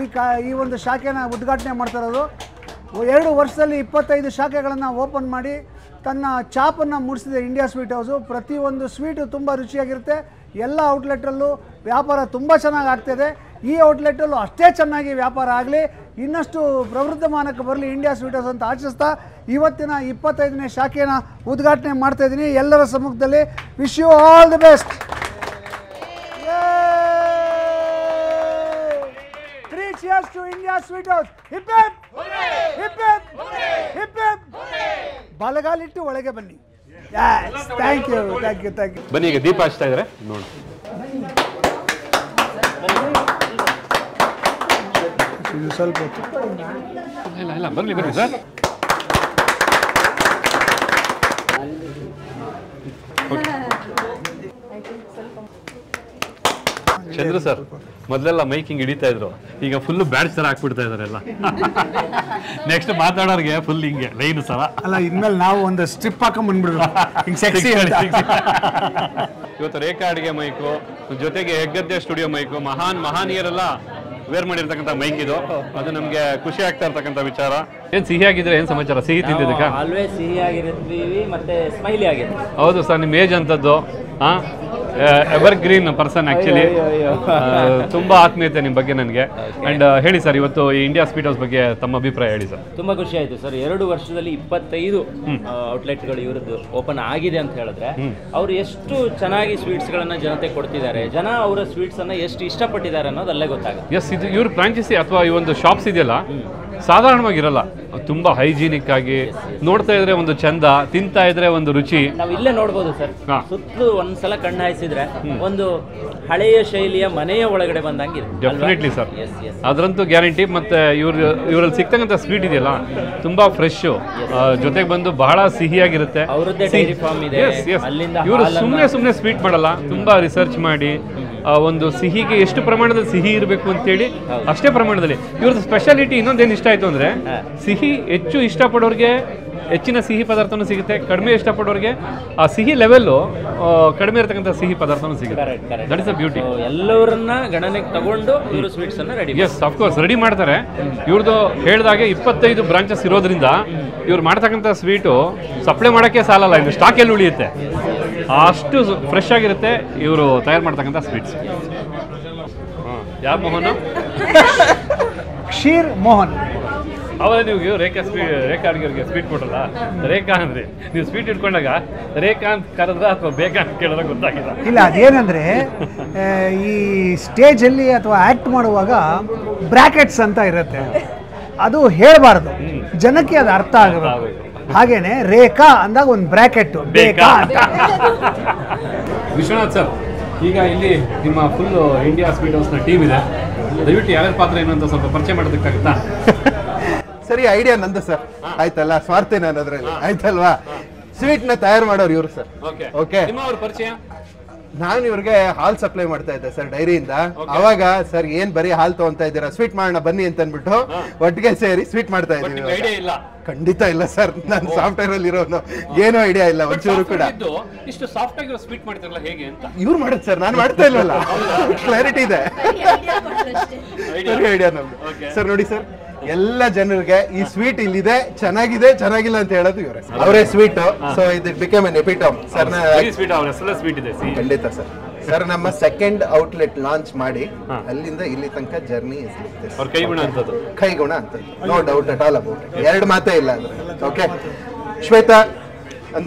Speaker 3: ಈ ಕಾ, ಈ ಒಂದು ಶಾಖೆನ ಉದ್ಘಾಟನೆ ಮಾಡ್ತಾ ಇರೋದು. ಎರಡು ವರ್ಷದಲ್ಲಿ ಇಪ್ಪತ್ತೈದು ಶಾಖೆಗಳನ್ನು ಓಪನ್ ಮಾಡಿ ತನ್ನ ಚಾಪನ್ನು ಮೂಡಿಸಿದೆ ಇಂಡಿಯಾ ಸ್ವೀಟ್ ಹೌಸು. ಪ್ರತಿಯೊಂದು ಸ್ವೀಟು ತುಂಬ ರುಚಿಯಾಗಿರುತ್ತೆ. ಎಲ್ಲ ಔಟ್ಲೆಟಲ್ಲೂ ವ್ಯಾಪಾರ ತುಂಬ ಚೆನ್ನಾಗಿ ಆಗ್ತಿದೆ ಈ ಔಟ್ಲೆಟಲ್ಲೂ ಅಷ್ಟೇ ಚೆನ್ನಾಗಿ ವ್ಯಾಪಾರ ಆಗಲಿ, ಇನ್ನಷ್ಟು ಪ್ರವೃದ್ಧಮಾನಕ್ಕೆ ಬರಲಿ ಇಂಡಿಯಾ ಸ್ವೀಟರ್ಸ್ ಅಂತ ಆಚರಿಸ್ತಾ, ಇವತ್ತಿನ ಇಪ್ಪತ್ತೈದನೇ ಶಾಖೆಯನ್ನು ಉದ್ಘಾಟನೆ ಮಾಡ್ತಾ ಇದ್ದೀನಿ. ಎಲ್ಲರ ಸಮ್ಮುಖದಲ್ಲಿ wish you all the best three cheers to India sweet house hip hip hip ಬಲಗಾಲಿಟ್ಟು ಒಳಗೆ ಬನ್ನಿ. Thank you thank you thank you
Speaker 1: ಬನ್ನಿ, ಈಗ ದೀಪ ಹಚ್ತಾ ಇದ್ದಾರೆ. ನೋಡಿ.
Speaker 3: ಇದು ಸ್ವಲ್ಪ ಹೊತ್ತು.
Speaker 1: ಇಲ್ಲ ಇಲ್ಲ ಬರಲಿ ಬರಲಿ ಸರ್. ಚಂದ್ರ ಸರ್ ಮೊದಲೆಲ್ಲ ಮೈಕಿಂಗ್ ಹಿಡಿತಾ ಇದ್ರು. ಈಗ ಫುಲ್ ಬ್ಯಾಡ್ಸ್ ಥರ ಹಾಕ್ಬಿಡ್ತಾ ಇದಾರೆ ಎಲ್ಲ. ನೆಕ್ಸ್ಟ್ ಮಾತಾಡೋರಿಗೆ ಫುಲ್ ಹಿಂಗೆ ಲೈನ್ ಸರ
Speaker 3: ಅಲ್ಲ ಇನ್ಮೇಲೆ ನಾವು ಒಂದು ಸ್ಟ್ರಿಪ್ ಹಾಕೊಂಡ್ ಸೆಕ್ಸಿ
Speaker 1: ಇವತ್ತು ರೇಖಾ ಅಡಿಗೆ ಮೈಕು ಜೊತೆಗೆ ಹೆಗ್ಗದ್ದೆ ಸ್ಟುಡಿಯೋ ಮೈಕು ಮಹಾನ್ ಮಹಾನೀಯರೆಲ್ಲ ವೇರ್ ಮಾಡಿರ್ತಕ್ಕಂಥ ಮೈಕ್ ಇದು. ಅದು ನಮಗೆ ಖುಷಿ ಆಗ್ತಾ ಇರ್ತಕ್ಕಂಥ ವಿಚಾರ. ಏನ್ ಸಿಹಿ ಆಗಿದ್ರೆ ಏನ್ ಸಮಾಚಾರ? ಸಿಹಿ ತಿಂದಿದ್ದಕ್ಕ?
Speaker 7: ಆಲ್ವೇಸ್ ಸಿಹಿ ಆಗಿರ್ತೀವಿ ಮತ್ತೆ ಸ್ಮೈಲಿ ಆಗಿರ್ತೀವಿ.
Speaker 1: ಹೌದು ಸರ್ ನಿಮ್ಮ ಏಜ್ ಅಂತದ್ದು ಹಾ ಎವರ್ ಗ್ರೀನ್ ಪರ್ಸನ್ ಆಕ್ಚುಲಿ ತುಂಬಾ ಆತ್ಮೀಯತೆ ನಿಮ್ಮ ಬಗ್ಗೆ ನನಗೆ. ಅಂಡ್ ಹೇಳಿ ಸರ್ ಇವತ್ತು ಈ ಇಂಡಿಯಾ ಸ್ಪೀಡ್ ಹೌಸ್ ಬಗ್ಗೆ ತಮ್ಮ ಅಭಿಪ್ರಾಯ ಹೇಳಿ ಸರ್.
Speaker 7: ತುಂಬಾ ಖುಷಿ ಆಯ್ತು ಸರ್. ಎರಡು ವರ್ಷದಲ್ಲಿ ಇಪ್ಪತ್ತೈದು ಔಟ್ಲೆಟ್ಗಳು ಇವ್ರದ್ದು ಓಪನ್ ಆಗಿದೆ ಅಂತ ಹೇಳಿದ್ರೆ ಅವ್ರು ಎಷ್ಟು ಚೆನ್ನಾಗಿ ಸ್ವೀಟ್ಸ್ ಗಳನ್ನ ಜನತೆ ಕೊಡ್ತಿದ್ದಾರೆ ಜನ ಅವರ ಸ್ವೀಟ್ಸ್ ಅನ್ನ ಎಷ್ಟು ಇಷ್ಟಪಟ್ಟಿದ್ದಾರೆ ಅನ್ನೋದು ಅಲ್ಲೇ ಗೊತ್ತಾಗುತ್ತೆ.
Speaker 1: ಎಸ್ ಇದು ಇವ್ರ ಫ್ರಾಂಚೈಸಿ ಅಥವಾ ಈ ಒಂದು ಶಾಪ್ಸ್ ಇದೆಯಲ್ಲ? ಸಾಧಾರಣವಾಗಿರಲ್ಲ. ತುಂಬಾ ಹೈಜೀನಿಕ್ ಆಗಿ ನೋಡ್ತಾ ಇದ್ರೆ ಒಂದು ಚಂದ ತಿಂತಾ ಇದ್ರೆ ಒಂದು ರುಚಿ.
Speaker 7: ನಾವು ಇಲ್ಲೇ ನೋಡ್ಬೋದು ಸರ್.
Speaker 1: ಹಾ.
Speaker 7: ಸುತ್ತಲೂ ಒಂದ್ಸಲ ಕಣ್ಣು ಹಾಯಿಸಿದ್ರೆ ಒಂದು ಹಳೆಯ ಶೈಲಿಯ ಮನೆಯ ಒಳಗಡೆ ಬಂದಂಗಿದೆ
Speaker 1: ಡೆಫಿನೆಟ್ಲಿ ಸರ್ ಅದ್ರಂತೂ ಗ್ಯಾರಂಟಿ ಮತ್ತೆ ಇವ್ರ ಇವರಲ್ಲಿ ಸಿಗ್ತಕ್ಕಂಥ ಸ್ವೀಟ್ ಇದೆಯಲ್ಲ ತುಂಬಾ ಫ್ರೆಶ್ ಜೊತೆಗೆ ಬಂದು ಬಹಳ ಸಿಹಿಯಾಗಿರುತ್ತೆ.
Speaker 7: ಅವ್ರದ್ದೇ ಫಾರ್ಮ್ ಇದೆ. ಅಲ್ಲಿಂದ
Speaker 1: ಇವರು
Speaker 7: ಹಾಲನ್ನ-
Speaker 1: ಸುಮ್ಮನೆ ಸುಮ್ಮನೆ ಸ್ವೀಟ್ ಮಾಡಲ್ಲ ತುಂಬಾ ರಿಸರ್ಚ್ ಮಾಡಿ ಒಂದು ಸಿಹಿಗೆ ಎಷ್ಟು ಪ್ರಮಾಣದಲ್ಲಿ ಸಿಹಿ ಇರಬೇಕು ಅಂತೇಳಿ ಅಷ್ಟೇ ಪ್ರಮಾಣದಲ್ಲಿ. ಇವ್ರದ್ದು ಸ್ಪೆಷಾಲಿಟಿ ಇನ್ನೊಂದೇನು ಇಷ್ಟ ಆಯಿತು ಅಂದರೆ ಸಿಹಿ ಹೆಚ್ಚು ಇಷ್ಟಪಡೋರಿಗೆ ಹೆಚ್ಚಿನ ಸಿಹಿ ಪದಾರ್ಥನೂ ಸಿಗುತ್ತೆ ಕಡಿಮೆ ಇಷ್ಟಪಡೋರಿಗೆ ಆ ಸಿಹಿ ಲೆವೆಲ್ಲು ಕಡಿಮೆ ಇರತಕ್ಕಂಥ ಸಿಹಿ ಪದಾರ್ಥನೂ ಸಿಗುತ್ತೆ. ದಟ್ ಇಸ್ ಅ ಬ್ಯೂಟಿ
Speaker 7: ಎಲ್ಲರನ್ನ ಎಲ್ಲವರನ್ನ ಗಣನೆಗೆ ತಗೊಂಡು ಇವರು ಸ್ವೀಟ್ಸ್ ಅನ್ನ ರೆಡಿ
Speaker 1: ಎಸ್ ಅಫ್ಕೋರ್ಸ್ ರೆಡಿ ಮಾಡ್ತಾರೆ. ಇವ್ರದ್ದು ಹೇಳಿದಾಗೆ ಇಪ್ಪತ್ತೈದು ಬ್ರಾಂಚಸ್ ಇರೋದ್ರಿಂದ ಇವ್ರು ಮಾಡ್ತಕ್ಕಂಥ ಸ್ವೀಟು ಸಪ್ಲೈ ಮಾಡೋಕ್ಕೆ ಸಾಲಲ್ಲ ಇನ್ನು ಸ್ಟಾಕ್ ಎಲ್ಲಿ ಉಳಿಯುತ್ತೆ? ಅಷ್ಟು ಫ್ರೆಶ್ ಆಗಿರುತ್ತೆ ಇವರು ತಯಾರು ಮಾಡ್ತಕ್ಕಂಥ ಸ್ವೀಟ್ಸ್ ಯಾವ ಮೋಹನ್?
Speaker 3: ಕ್ಷೀರ್ ಮೋಹನ್.
Speaker 1: ಅವಾಗ ನೀವು ರೇಖಾ ಸ್ಪೀಡ್ ರೇಖಾ ಅಡುಗೆಗೆ ಸ್ವೀಟ್ ಕೊಟ್ಟಲ್ಲ ರೇಖಾ ಅಂದ್ರೆ ನೀವು ಸ್ವೀಟ್ ಇಟ್ಕೊಂಡಾಗ ರೇಖಾ ಅಂತ ಕರೆದ್ರ ಅಥವಾ ಬೇಕಾ ಅಂತ ಕೇಳಿದ್ರೆ ಗೊತ್ತಾಗಿಲ್ಲ.
Speaker 3: ಇಲ್ಲ ಅದೇನಂದ್ರೆ ಈ ಸ್ಟೇಜಲ್ಲಿ ಅಥವಾ ಆ್ಯಕ್ಟ್ ಮಾಡುವಾಗ ಬ್ರ್ಯಾಕೆಟ್ಸ್ ಅಂತ ಇರುತ್ತೆ. ಅದು ಹೇಳಬಾರ್ದು. ಜನಕ್ಕೆ ಅದು ಅರ್ಥ ಆಗಬೇಕು ಹಾಗೇನೆ ರೇಖಾ ಅಂದಾಗ ಒಂದು ಬ್ರ್ಯಾಕೆಟ್ ಬೇಕಾ ಅಂತ.
Speaker 1: ವಿಶ್ವನಾಥ್ ಸರ್ ಈಗ ಇಲ್ಲಿ ನಿಮ್ಮ ಫುಲ್ ಇಂಡಿಯಾ ಸ್ವೀಟ್ ಹೌಸ್ನ ಟೀಮ್ ಇದೆ. ದಯವಿಟ್ಟು ಯಾವ್ಯಾವ ಪಾತ್ರ ಏನು ಅಂತ ಸ್ವಲ್ಪ ಪರಿಚಯ ಮಾಡೋದಕ್ಕಾಗುತ್ತಾ
Speaker 5: ಸರಿ ಐಡಿಯಾ ನಂದು ಸರ್ ಆಯ್ತಲ್ಲ ಸ್ವಾರ್ಥ ನಾನು ಅದ್ರಲ್ಲಿ ಆಯ್ತಲ್ವಾ ಸ್ವೀಟ್ನ ತಯಾರು ಮಾಡೋರು ಇವರು ಸರ್
Speaker 1: ಓಕೆ
Speaker 5: ಓಕೆ
Speaker 1: ನಿಮ್ಮ ಅವ್ರ ಪರಿಚಯ?
Speaker 5: ನಾನು ಇವ್ರಿಗೆ ಹಾಲ್ ಸಪ್ಲೈ ಮಾಡ್ತಾ ಇದ್ದೆ ಸರ್ ಡೈರಿಯಿಂದ. ಅವಾಗ ಸರ್ ಏನ್ ಬರೀ ಹಾಲ್ ತಗೊಂತ ಇದ್ದೀರಾ? ಸ್ವೀಟ್ ಮಾಡೋಣ ಬನ್ನಿ ಅಂತ ಅಂದ್ಬಿಟ್ಟು ಒಟ್ಟಿಗೆ ಸೇರಿ ಸ್ವೀಟ್ ಮಾಡ್ತಾ
Speaker 1: ಇದ್ದೀವಿ
Speaker 5: ಇದೀವಿ
Speaker 1: ಐಡಿಯಾ ಇಲ್ಲ.
Speaker 5: ಖಂಡಿತ ಇಲ್ಲ ಸರ್ ನಾನು ಸಾಫ್ಟ್ವೇರ್ ಅಲ್ಲಿ ಇರೋನು. ಏನೋ ಐಡಿಯಾ ಇಲ್ಲ ಒಂಚೂರು ಕೂಡ.
Speaker 1: ಇಷ್ಟು ಸಾಫ್ಟ್ ಆಗಿರೋ ಸ್ವೀಟ್ ಮಾಡ್ತಾರಲ್ಲ ಹೇಗೆ ಅಂತ?
Speaker 5: ಇವ್ರು ಮಾಡುದು ಸರ್ ನಾನು ಮಾಡ್ತಾ ಇಲ್ಲಲ್ಲ ಕ್ಲಾರಿಟಿ ಇದೆ. ಐಡಿಯಾ ನಮ್ದು. ಸರ್ ನೋಡಿ ಸರ್ ಎಲ್ಲ ಜನರಿಗೆ ಈ ಸ್ವೀಟ್ ಇಲ್ಲಿದೆ ಚೆನ್ನಾಗಿದೆ ಚೆನ್ನಾಗಿಲ್ಲ ಅಂತ ಹೇಳೋದು ಇವರೇ. ಅವರೇ ಸ್ವೀಟ್ ಸೊ ಇದು become an epitome sir
Speaker 1: sweet ಇದೆ.
Speaker 5: ಖಂಡಿತ ಸರ್ ಸರ್ ನಮ್ಮ ಸೆಕೆಂಡ್ ಔಟ್ಲೆಟ್ ಲಾಂಚ್ ಮಾಡಿ ಅಲ್ಲಿಂದ ಇಲ್ಲಿ ತನಕ ಜರ್ನಿ
Speaker 1: ಕೈಗುಣ ಅಂತದ್ದು
Speaker 5: ಕೈಗುಣ ಅಂತ no doubt at all about ಎರಡು ಮಾತೇ ಇಲ್ಲ ಅಂದ್ರೆ. ಓಕೆ ಶ್ವೇತಾ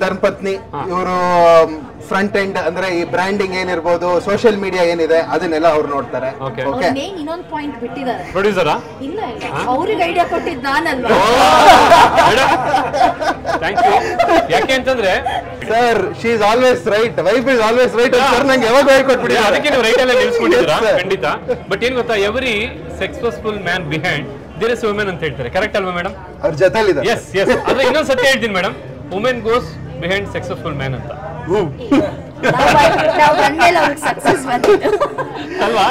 Speaker 5: ಧರ್ಮಪತ್ನಿ ಇವರು ಫ್ರಂಟ್ ಎಂಡ್ ಅಂದ್ರೆ ಈ ಬ್ರ್ಯಾಂಡಿಂಗ್ ಏನಿರ್ಬೋದು ಸೋಷಿಯಲ್ ಮೀಡಿಯಾ ಏನಿದೆ ಅದನ್ನೆಲ್ಲ ಅವ್ರು ನೋಡ್ತಾರೆ. ಓಕೆ
Speaker 2: ಇನ್ನೊಂದು ಪಾಯಿಂಟ್ ಬಿಟ್ಟಿದ್ದಾರೆ.
Speaker 1: ಪ್ರೊಡ್ಯೂಸರಾ
Speaker 2: ಇಲ್ಲ ಇಲ್ಲ. ಅವ್ರಿಗೆ ಐಡಿಯಾ ಕೊಟ್ಟಿದ್ದು ನಾನಲ್ವಾ?
Speaker 1: ಥ್ಯಾಂಕ್ ಯು ಯಾಕೆ ಅಂತಂದ್ರೆ
Speaker 5: sir she is always right wife is always right sir ನಂಗೆ ಯಾವಾಗ ಹೇಳ್ಕೊಟ್ಬಿಡಿ
Speaker 1: ಅದಕ್ಕೆ ನೀವು ರೈಟ್ ಅಲ್ಲೇ ನಿಲ್ಸ್ಕೊಂಡಿದ್ದೀರಾ? ಖಂಡಿತ. ಬಟ್ ಏನ್ ಗೊತ್ತಾ every successful man behind there is women ಅಂತ ಹೇಳ್ತಾರೆ. ಕರೆಕ್ಟ್ ಅಲ್ವಾ ಮೇಡಮ್
Speaker 5: ಅವ್ರ ಜೊತೆಲಿದೆ
Speaker 1: ಎಸ್ ಎಸ್ ಅದ್ರ ಇನ್ನೊಂದು ಸತ್ಯ ಹೇಳ್ತೀನಿ madam women goes behind successful man ಅಂತ.
Speaker 2: ನಾವು ಬಂದ್ಮೇಲೆ ಅವ್ರಿಗೆ ಸಕ್ಸಸ್ ಬಂದಿದ್ದು
Speaker 1: ಅಲ್ವಾ?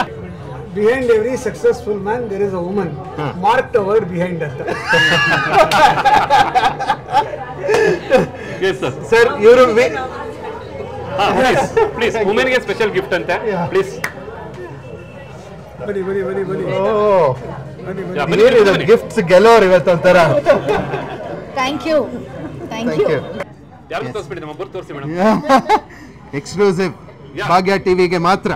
Speaker 3: Behind every successful man there is a woman mark the word behind ಅಂತ.
Speaker 1: ಎಸ್ ಸರ್
Speaker 5: ಸರ್ ಇವರು
Speaker 1: ಪ್ಲೀಸ್ ಪ್ಲೀಸ್ ವುಮೆನ್ಗೆ ಸ್ಪೆಷಲ್ ಗಿಫ್ಟ್ ಅಂತೆ. ಪ್ಲೀಸ್
Speaker 3: ಬನ್ನಿ ಬನ್ನಿ ಬನ್ನಿ ಬನ್ನಿ.
Speaker 5: ಏನಿದೆ ಗಿಫ್ಟ್ಸ್ ಗೆಲ್ಲೋರು ಇವತ್ತು ಒಂಥರ
Speaker 2: thank you thank you
Speaker 5: you
Speaker 1: ಯಾರು ತೋರಿಸ್ಬಿಡಿ ನಮ್ಮ ಒಬ್ಬರು ತೋರಿಸಿ ಮೇಡಮ್.
Speaker 5: ಎಕ್ಸ್ಕ್ಲೂಸಿವ್ ಭಾಗ್ಯ ಟಿವಿಗೆ ಮಾತ್ರ.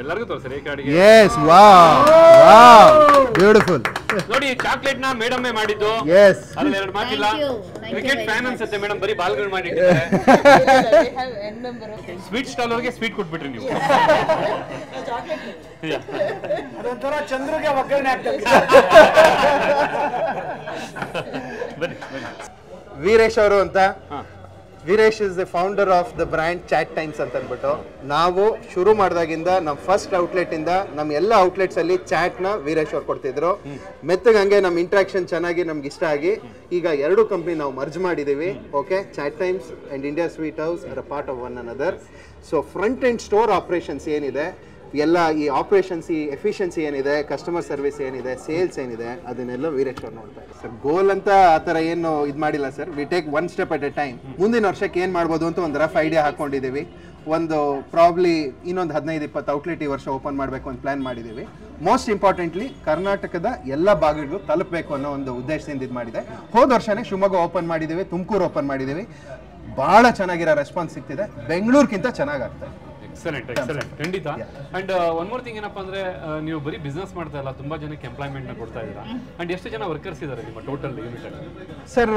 Speaker 1: ಎಲ್ಲರಿಗೂ ತೋರಿಸಿ ರೇಖಾ ಅಡಿಗೆ
Speaker 5: ಎಸ್ ವಾವ್ ವಾವ್ ಬ್ಯೂಟಿಫುಲ್
Speaker 1: ನೋಡಿ ಚಾಕ್ಲೇಟ್ನ ಮೇಡಮ್ ಮಾಡಿದ್ದು.
Speaker 5: ಎಸ್
Speaker 1: ಅದ್ರಲ್ಲಿ ಎರಡು ಮಾತಿಲ್ಲ. Cricket fan. ಅನ್ಸುತ್ತೆ ಮೇಡಮ್ ಬರೀ ಬಾಲ್ಗಳು ಮಾಡಿ ಸ್ವೀಟ್ ಸ್ಟಾಲ್ ಅವ್ರಿಗೆ ಸ್ವೀಟ್ ಕೊಟ್ಬಿಟ್ರಿ ನೀವು.
Speaker 3: ಅದೊಂಥರ ಚಂದ್ರಗೆ ಒಗ್ಗರಣೆ ಆಗ್ತದೆ.
Speaker 5: ವೀರೇಶ್ ಅವರು ಅಂತ
Speaker 1: ಹಾ.
Speaker 5: Veeresh is the founder of the brand Chaat Times ಅಂತ ಅಂದ್ಬಿಟ್ಟು ನಾವು ಶುರು ಮಾಡಿದಾಗಿಂದ ನಮ್ಮ ಫಸ್ಟ್ ಔಟ್ಲೆಟ್ ಇಂದ ನಮ್ಮ ಎಲ್ಲ ಔಟ್ಲೆಟ್ಸ್ ಅಲ್ಲಿ ಚಾಟ್ನ ವೀರೇಶ್ ಅವ್ರು ಕೊಡ್ತಿದ್ರು. ಮೆತ್ತಗೆ ಹಂಗೆ ನಮ್ಮ ಇಂಟ್ರಾಕ್ಷನ್ ಚೆನ್ನಾಗಿ ನಮ್ಗೆ ಇಷ್ಟ ಆಗಿ ಈಗ ಎರಡು ಕಂಪ್ನಿ ನಾವು ಮರ್ಜ್ ಮಾಡಿದೀವಿ. Okay Chaat Times and India sweet house are part of one another so front and store operations ಏನಿದೆ? ಎಲ್ಲ ಈ ಆಪರೇಷನ್ಸ್ ಈ ಎಫಿಷಿಯನ್ಸಿ ಏನಿದೆ ಕಸ್ಟಮರ್ ಸರ್ವಿಸ್ ಏನಿದೆ ಸೇಲ್ಸ್ ಏನಿದೆ, ಅದನ್ನೆಲ್ಲ ವೀರೇಶ್ ಅವ್ರು ನೋಡ್ತಾರೆ ಸರ್ ಗೋಲ್ ಅಂತ ಆ ಥರ ಏನು ಇದು ಮಾಡಿಲ್ಲ sir. We take one step at a time ಮುಂದಿನ ವರ್ಷಕ್ಕೆ ಏನು ಮಾಡ್ಬೋದು ಅಂತ ಒಂದು ರಫ್ ಐಡಿಯಾ ಹಾಕೊಂಡಿದ್ದೀವಿ. ಒಂದು ಪ್ರಾಬ್ಲಿ ಇನ್ನೊಂದು ಹದಿನೈದು, ಇಪ್ಪತ್ತು ಔಟ್ಲೆಟ್ ಈ ವರ್ಷ ಓಪನ್ ಮಾಡಬೇಕು ಅಂತ ಪ್ಲಾನ್ ಮಾಡಿದ್ದೀವಿ. ಮೋಸ್ಟ್ ಇಂಪಾರ್ಟೆಂಟ್ಲಿ ಕರ್ನಾಟಕದ ಎಲ್ಲ ಭಾಗಗಳಿಗೂ ತಲುಪಬೇಕು ಅನ್ನೋ ಒಂದು ಉದ್ದೇಶದಿಂದ ಇದು ಮಾಡಿದೆ. ಹೋದ ವರ್ಷನೇ ಶಿವಮೊಗ್ಗ ಓಪನ್ ಮಾಡಿದ್ದೀವಿ, ತುಮಕೂರು ಓಪನ್ ಮಾಡಿದ್ದೀವಿ. ಭಾಳ ಚೆನ್ನಾಗಿರೋ ರೆಸ್ಪಾನ್ಸ್ ಸಿಗ್ತಿದೆ. ಬೆಂಗಳೂರಿಗಿಂತ ಚೆನ್ನಾಗಾಗ್ತದೆ
Speaker 1: ಎಕ್ಸಲೆಂಟ್ ಎಕ್ಸಲೆಂಟ್ ಖಂಡಿತ. ಅಂಡ್ ಒನ್ ಮೋರ್ ಥಿಂಗ್ ಏನಪ್ಪಾ ಅಂದ್ರೆ ಆ, ನೀವು ಬರೀ ಬಿಸ್ನೆಸ್ ಮಾಡ್ತಾ ಇಲ್ಲ ತುಂಬಾ ಜನಕ್ಕೆ ಎಂಪ್ಲಾಯ್ಮೆಂಟ್ನ ಕೊಡ್ತಾ ಇದ್ದೀರಾ? ಅಂಡ್ ಎಷ್ಟು ಜನ ವರ್ಕರ್ಸ್ ಇದ್ದಾರೆ ನಿಮ್ಮ ಟೋಟಲ್ ಯೂನಿಟ್ ಅಲ್ಲಿ?
Speaker 5: ಸರ್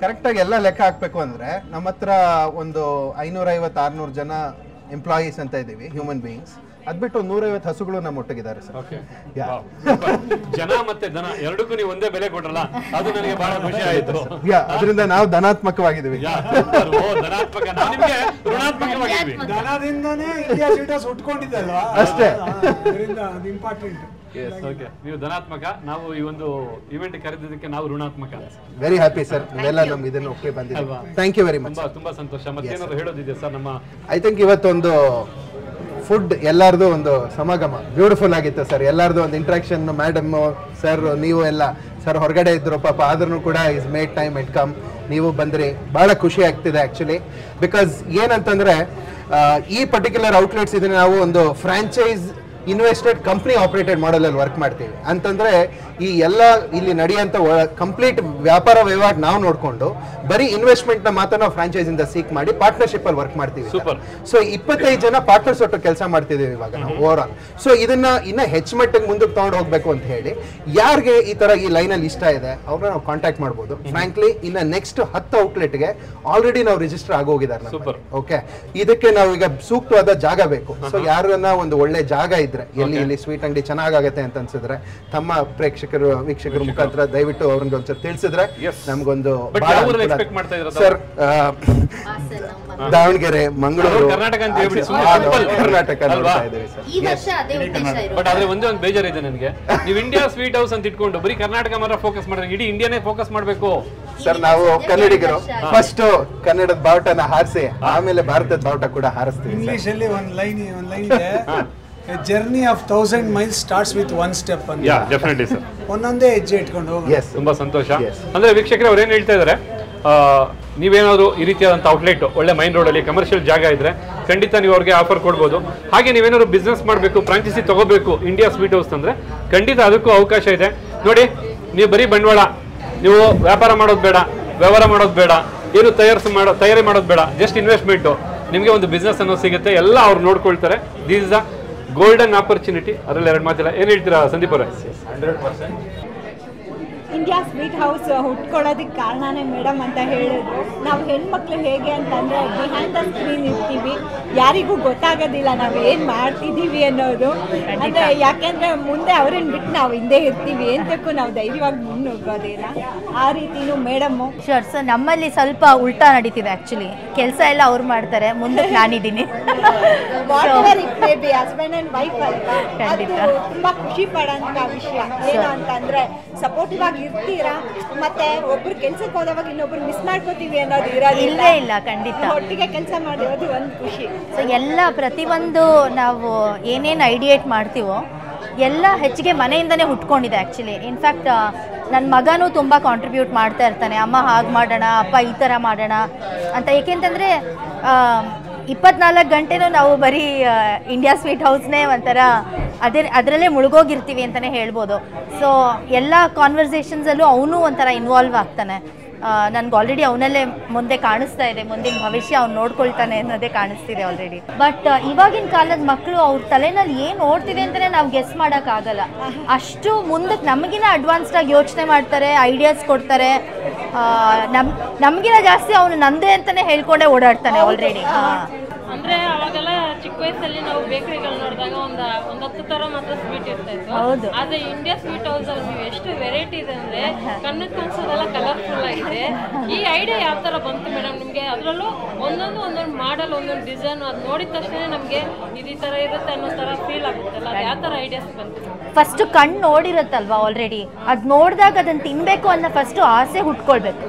Speaker 5: ಕರೆಕ್ಟಾಗಿ ಎಲ್ಲ ಲೆಕ್ಕ ಹಾಕಬೇಕು ಅಂದ್ರೆ ನಮ್ಮ ಹತ್ರ ಒಂದು ಐನೂರೈವತ್ತು ಆರುನೂರು ಜನ ಎಂಪ್ಲಾಯೀಸ್ ಅಂತ ಇದ್ದೀವಿ ಹ್ಯೂಮನ್ ಬೀಯಿಂಗ್ಸ್ ಅದ್ಬಿಟ್ಟು ಒಂದು ನೂರೈವತ್ತು ಹಸುಗಳು ನಮ್ಮ ಒಟ್ಟಿಗಿದ್ದಾರೆ ಸರ್.
Speaker 1: ಓಕೆ. ಜನ ಮತ್ತೆ ದನ ಎರಡಕ್ಕೂ ನೀವು ಒಂದೇ ಬೆಲೆ ಕೊಟ್ರಲ್ಲ ಅದು ನನಗೆ ಬಹಳ ಖುಷಿ ಆಯ್ತು.
Speaker 5: ಯಾ ಅದರಿಂದ ನಾವು ಧನಾತ್ಮಕವಾಗಿದ್ದೀವಿ. ಅಷ್ಟೇ.
Speaker 3: ಅದು
Speaker 1: ಓಕೆ ನೀವು ಧನಾತ್ಮಕ ನಾವು ಈ ಒಂದು ಇವೆಂಟ್ ಕರೆದಿದ್ದಕ್ಕೆ ನಾವು ಋಣಾತ್ಮಕ.
Speaker 5: ವೆರಿ ಹ್ಯಾಪಿ ಸರ್ ನೀವೆಲ್ಲ ನಮ್ಗೆ ಇದನ್ನು ಒಪ್ಪಿಗೆ ಬಂದಿದ್ದೀವಿ? ಥ್ಯಾಂಕ್ ಯು ವೆರಿ ಮಚ್
Speaker 1: ತುಂಬಾ ತುಂಬಾ ಸಂತೋಷ. ಮತ್ತೇನಾದ್ರು ಹೇಳೋದಿದೆ ಸರ್ ನಮ್ಮ
Speaker 5: ಐ ಥಿಂಕ್ ಇವತ್ತೊಂದು ಫುಡ್ ಎಲ್ಲರದು ಒಂದು ಸಮಾಗಮ. ಬ್ಯೂಟಿಫುಲ್ ಆಗಿತ್ತು ಸರ್ ಎಲ್ಲರದು ಒಂದು ಇಂಟ್ರಾಕ್ಷನ್ ಮ್ಯಾಡಮ್ ಸರ್ ನೀವು ಎಲ್ಲ. ಸರ್ ಹೊರಗಡೆ ಇದ್ರು ಪಾಪ, ಆದ್ರೂ ಕೂಡ is made time it come ನೀವು ಬಂದ್ರಿ. ಬಹಳ ಖುಷಿ ಆಗ್ತಿದೆ ಆಕ್ಚುಲಿ ಬಿಕಾಸ್ ಏನಂತಂದ್ರೆ ಈ ಪರ್ಟಿಕ್ಯುಲರ್ ಔಟ್ಲೆಟ್ಸ್ ಇದನ್ನ ನಾವು ಒಂದು franchise invested company operated model ಅಲ್ಲಿ ವರ್ಕ್ ಮಾಡ್ತೀವಿ. ಅಂತಂದ್ರೆ ಈ ಎಲ್ಲ ಇಲ್ಲಿ ನಡೆಯುವಂತ ಕಂಪ್ಲೀಟ್ ವ್ಯಾಪಾರ ವಹಿವಾಟ್ ನಾವು ನೋಡ್ಕೊಂಡು ಬರೀ ಇನ್ವೆಸ್ಟ್ಮೆಂಟ್ನ ಮಾತ್ರ ನಾವು ಫ್ರಾಂಚೈಸ್ ಇಂದ ಸೀಕ್ ಮಾಡಿ ಪಾರ್ಟ್ನರ್ಶಿಪ್ ಅಲ್ಲಿ ವರ್ಕ್ ಮಾಡ್ತೀವಿ. ಸೊ ಇಪ್ಪತ್ತೈದು ಜನ ಪಾರ್ಟ್ನರ್ಸ್ ಒಟ್ಟು ಕೆಲಸ ಮಾಡ್ತಿದ್ದೀವಿ ಇವಾಗ ನಾವು ಓವರ್ ಆಲ್ ಸೊ ಇದನ್ನ ಇನ್ನ ಹೆಚ್ಚು ಮಟ್ಟಿಗೆ ಮುಂದಕ್ಕೆ ತಗೊಂಡು ಹೋಗ್ಬೇಕು ಅಂತ ಹೇಳಿ ಯಾರಿಗೆ ಈ ತರ ಈ ಲೈನ್ ಅಲ್ಲಿ ಇಷ್ಟ ಇದೆ ಅವ್ರನ್ನ ನಾವು ಕಾಂಟ್ಯಾಕ್ಟ್ ಮಾಡ್ಬೋದು. ಫ್ರಾಂಕ್ಲಿ ಇನ್ನ ನೆಕ್ಸ್ಟ್ ಹತ್ತು ಔಟ್ಲೆಟ್ಗೆ ಆಲ್ರೆಡಿ ನಾವು ರಿಜಿಸ್ಟರ್ ಆಗೋಗಿದ್ದಾರೆ. ಓಕೆ ಇದಕ್ಕೆ ನಾವು ಈಗ ಸೂಕ್ತವಾದ ಜಾಗ ಬೇಕು. ಸೊ ಯಾರನ್ನ ಒಂದು ಒಳ್ಳೆ ಜಾಗ ಇದ್ರೆ ಎಲ್ಲಿ ಇಲ್ಲಿ ಸ್ವೀಟ್ ಅಂಗಡಿ ಚೆನ್ನಾಗಾಗತ್ತೆ ಅಂತ ಅನ್ಸಿದ್ರೆ ತಮ್ಮ ಪ್ರೇಕ್ಷಕರು ವೀಕ್ಷಕರ ಮುಖಾಂತರ ದಯವಿಟ್ಟು ಅವ್ರಿಗೆ ಒಂದ್ಸರಿ ತಿಳಿಸಿದ್ರೆ ನಮಗೊಂದು ಸರ್ ದಾವಣಗೆರೆ ಮಂಗಳೂರು.
Speaker 1: ಕರ್ನಾಟಕ ಬಟ್ ಆದ್ರೆ ಒಂದೇ ಒಂದು ಬೇಜಾರಿದೆ ನನಗೆ. ನೀವು ಇಂಡಿಯಾ ಸ್ವೀಟ್ ಹೌಸ್ ಅಂತ ಇಟ್ಕೊಂಡು ಬರೀ ಕರ್ನಾಟಕ ಮಾತ್ರ ಫೋಕಸ್ ಮಾಡಿದ್ರೆ ಇಡೀ ಇಂಡಿಯಾನೇ ಫೋಕಸ್ ಮಾಡಬೇಕು.
Speaker 5: ಸರ್ ನಾವು ಕನ್ನಡಿಗರು. ಫಸ್ಟ್ ಕನ್ನಡದ ಬಾವುಟನ ಹಾರಿಸಿ ಆಮೇಲೆ ಭಾರತದ ಬಾವುಟ ಕೂಡ ಹಾರಿಸ್ತೀವಿ.
Speaker 3: ಇಂಗ್ಲಿಷ್ ಅಲ್ಲಿ ಒಂದು ಲೈನ್ ಒಂದು ಲೈನ್ ಇದೆ. Journey of thousand miles starts with one step ಅಂತ
Speaker 1: ಯಾ ಡೆಫಿನೆಟ್ಲಿ ಸರ್
Speaker 3: ಒಂದೊಂದೇ ಹೆಜ್ಜೆ ಇಟ್ಕೊಂಡು ಹೋಗಿ
Speaker 5: Yes.
Speaker 1: ತುಂಬಾ ಸಂತೋಷ.
Speaker 5: Yes.
Speaker 1: ಅಂದ್ರೆ ವೀಕ್ಷಕರು ಅವ್ರು ಏನು ಹೇಳ್ತಾ ಇದ್ದಾರೆ ಆ, ನೀವೇನಾದ್ರು ಈ ರೀತಿಯಾದಂಥ ಔಟ್ಲೆಟ್ ಒಳ್ಳೆ ಮೈನ್ ರೋಡಲ್ಲಿ ಕಮರ್ಷಿಯಲ್ ಜಾಗ ಇದ್ರೆ ಖಂಡಿತ ನೀವು ಅವ್ರಿಗೆ ಆಫರ್ ಕೊಡ್ಬೋದು. ಹಾಗೆ ನೀವೇನಾದ್ರು ಬಿಸ್ನೆಸ್ ಮಾಡಬೇಕು ಫ್ರಾಂಚೈಸಿ ತಗೋಬೇಕು ಇಂಡಿಯಾ ಸ್ವೀಟ್ ಹೌಸ್ ಅಂದರೆ ಖಂಡಿತ ಅದಕ್ಕೂ ಅವಕಾಶ ಇದೆ. ನೋಡಿ ನೀವು ಬರೀ ಬಂಡವಾಳ ನೀವು ವ್ಯಾಪಾರ ಮಾಡೋದು ಬೇಡ ವ್ಯವಹಾರ ಮಾಡೋದು ಬೇಡ ಏನು ತಯಾರಿಸಿ ಮಾಡೋ ತಯಾರಿ ಮಾಡೋದು ಬೇಡ ಜಸ್ಟ್ ಇನ್ವೆಸ್ಟ್ಮೆಂಟು ನಿಮಗೆ ಒಂದು ಬಿಸ್ನೆಸ್ ಅನ್ನೋದು ಸಿಗುತ್ತೆ ಎಲ್ಲ ಅವ್ರು ನೋಡ್ಕೊಳ್ತಾರೆ. These is a golden opportunity ಅದರಲ್ಲಿ ಎರಡು ಮಾತಿಲ್ಲ ಏನು ಹೇಳ್ತೀರಾ ಸಂದೀಪ್ ಅವರೇ?
Speaker 8: ಇಂಡಿಯಾ ಸ್ವೀಟ್ ಹೌಸ್ ಹುಟ್ಕೊಳ್ಳೋದಕ್ಕೆ ಕಾರಣನೇ ಮೇಡಮ್ ಅಂತ ಹೇಳಿದ್ರು. ನಾವು ಹೆಣ್ಮಕ್ಳು ಹೇಗೆ ಅಂತಂದರೆ ಬಿಹೈಂಡ್ ದ ಸ್ಕ್ರೀನ್ ಇರ್ತೀವಿ. ಯಾರಿಗೂ ಗೊತ್ತಾಗೋದಿಲ್ಲ ನಾವು ಏನು ಮಾಡ್ತಿದ್ದೀವಿ ಅನ್ನೋದು. ಅಂದರೆ ಯಾಕೆಂದರೆ ಮುಂದೆ ಅವ್ರನ್ನ ಬಿಟ್ಟು ನಾವು ಹಿಂದೆ ಇರ್ತೀವಿ. ಎಂತಕ್ಕೂ ನಾವು ಧೈರ್ಯವಾಗಿ ಮುನ್ನುಗ್ಗೋದಿಲ್ಲ ಆ ರೀತಿನೂ ಮೇಡಮ್ಮು
Speaker 2: ಶೋರ್ ಸರ್ ನಮ್ಮಲ್ಲಿ ಸ್ವಲ್ಪ ಉಲ್ಟಾ ನಡೀತಿದೆ ಆ್ಯಕ್ಚುಲಿ ಕೆಲಸ ಎಲ್ಲ ಅವ್ರು ಮಾಡ್ತಾರೆ. ಮುಂದೆ ನಾನಿದ್ದೀನಿ
Speaker 8: ಹಸ್ಬೆಂಡ್ ಆ್ಯಂಡ್ ವೈಫ್ ಅಲ್ವಾ. ತುಂಬಾ ಖುಷಿ ಪಡೋಂಥ ವಿಷಯ. ಏನು ಅಂತಂದರೆ ಸಪೋರ್ಟಿವ್ ಆಗಿ ಇರ್ತೀರಾ? ಮತ್ತೆ ಒಬ್ರು ಕೆಲ್ಸಕ್ಕೆ ಹೋದವಾಗ ಇನ್ನೊಬ್ರು ಮಿಸ್ ಮಾಡ್ಕೋತೀವಿ ಅನ್ನೋದು ಇರೋದಿಲ್ಲ.
Speaker 2: ಇಲ್ಲೇ ಇಲ್ಲ ಖಂಡಿತ.
Speaker 8: ಒಟ್ಟಿಗೆ ಕೆಲಸ ಮಾಡಿರೋದು ಒಂದು ಖುಷಿ.
Speaker 2: ಸೊ ಎಲ್ಲ ಪ್ರತಿಯೊಂದು ನಾವು ಏನೇನು ಐಡಿಯೇಟ್ ಮಾಡ್ತೀವೋ ಎಲ್ಲ ಹೆಚ್ಚಿಗೆ ಮನೆಯಿಂದನೇ ಹುಟ್ಕೊಂಡಿದೆ ಆ್ಯಕ್ಚುಲಿ ಇನ್ಫ್ಯಾಕ್ಟ್ ನನ್ನ ಮಗನೂ ತುಂಬ ಕಾಂಟ್ರಿಬ್ಯೂಟ್ ಮಾಡ್ತಾ ಇರ್ತಾನೆ. ಅಮ್ಮ ಹಾಗೆ ಮಾಡೋಣ ಅಪ್ಪ ಈ ಥರ ಮಾಡೋಣ ಅಂತ. ಏಕೆಂತಂದರೆ ಇಪ್ಪತ್ನಾಲ್ಕು ಗಂಟೆನೂ ನಾವು ಬರೀ ಇಂಡಿಯಾ ಸ್ವೀಟ್ ಹೌಸ್ನೇ ಒಂಥರ ಅದೇ, ಅದರಲ್ಲೇ ಮುಳುಗೋಗಿರ್ತೀವಿ ಅಂತಲೇ ಹೇಳ್ಬೋದು. ಸೊ ಎಲ್ಲ ಕಾನ್ವರ್ಸೇಷನ್ಸಲ್ಲೂ ಅವನು ಒಂಥರ ಇನ್ವಾಲ್ವ್ ಆಗ್ತಾನೆ. ನನಗೆ ಆಲ್ರೆಡಿ ಅವನಲ್ಲೇ ಮುಂದೆ ಕಾಣಿಸ್ತಾ ಇದೆ ಮುಂದಿನ ಭವಿಷ್ಯ ಅವ್ನು ನೋಡ್ಕೊಳ್ತಾನೆ ಅನ್ನೋದೇ ಕಾಣಿಸ್ತಿದೆ ಆಲ್ರೆಡಿ ಬಟ್ ಇವಾಗಿನ ಕಾಲದ ಮಕ್ಕಳು ಅವ್ರ ತಲೆನಲ್ಲಿ ಏನು ನೋಡ್ತಿದೆ ಅಂತಲೇ ನಾವು ಗೆಸ್ ಮಾಡೋಕ್ಕಾಗಲ್ಲ. ಅಷ್ಟು ಮುಂದಕ್ಕೆ ನಮಗಿನ ಅಡ್ವಾನ್ಸ್ಡಾಗಿ ಯೋಚನೆ ಮಾಡ್ತಾರೆ ಐಡಿಯಾಸ್ ಕೊಡ್ತಾರೆ. ನಮ್ಮ ನಮ್ ನಮಗಿನ ಜಾಸ್ತಿ ಅವನು ನಂದೇ ಅಂತಲೇ ಹೇಳ್ಕೊಂಡೇ ಓಡಾಡ್ತಾನೆ ಆಲ್ರೆಡಿ
Speaker 9: ಅಂದ್ರೆ ಅವಾಗೆಲ್ಲ ಚಿಕ್ಕ ವಯಸ್ಸಲ್ಲಿ ನಾವು ಬೇಕರಿಗಳು ನೋಡಿದಾಗ ಒಂದು ಒಂದ್ ಹತ್ತು ತರ ಮಾತ್ರ ಸ್ವೀಟ್ ಇರ್ತಾ ಇತ್ತು
Speaker 2: ಹೌದು.
Speaker 9: ಆದ್ರೆ ಇಂಡಿಯಾ ಸ್ವೀಟ್ ಹೌಸ್ ಅಲ್ಲಿ ನೀವು ಎಷ್ಟು ವೆರೈಟಿ ಇದೆ ಅಂದ್ರೆ ಕಣ್ಣು ಕಾಣಿಸೋದೆಲ್ಲ ಕಲರ್ಫುಲ್ ಆಗಿದೆ. ಈ ಐಡಿಯಾ ಯಾವ ತರ ಬಂತು ಮೇಡಮ್ ನಿಮ್ಗೆ ಅದ್ರಲ್ಲೂ ಒಂದೊಂದು ಒಂದೊಂದು ಮಾಡಲ್ ಒಂದೊಂದು ಡಿಸೈನ್ ಅದು ನೋಡಿದ ತಕ್ಷಣ ನಮ್ಗೆ ಇದೇ ಈ ತರ ಇರುತ್ತೆ ಅನ್ನೋ ತರ ಫೀಲ್ ಆಗುತ್ತಲ್ಲ ಅದು ಯಾವ ತರ ಐಡಿಯಾಸ್ ಬಂತು?
Speaker 2: ಫಸ್ಟ್ ಕಣ್ಣು ನೋಡಿರುತ್ತಲ್ವಾ ಆಲ್ರೆಡಿ ಅದು ನೋಡಿದಾಗ ಅದನ್ನ ತಿನ್ಬೇಕು ಅನ್ನೋ ಫಸ್ಟ್ ಆಸೆ ಹುಟ್ಕೊಳ್ಬೇಕು.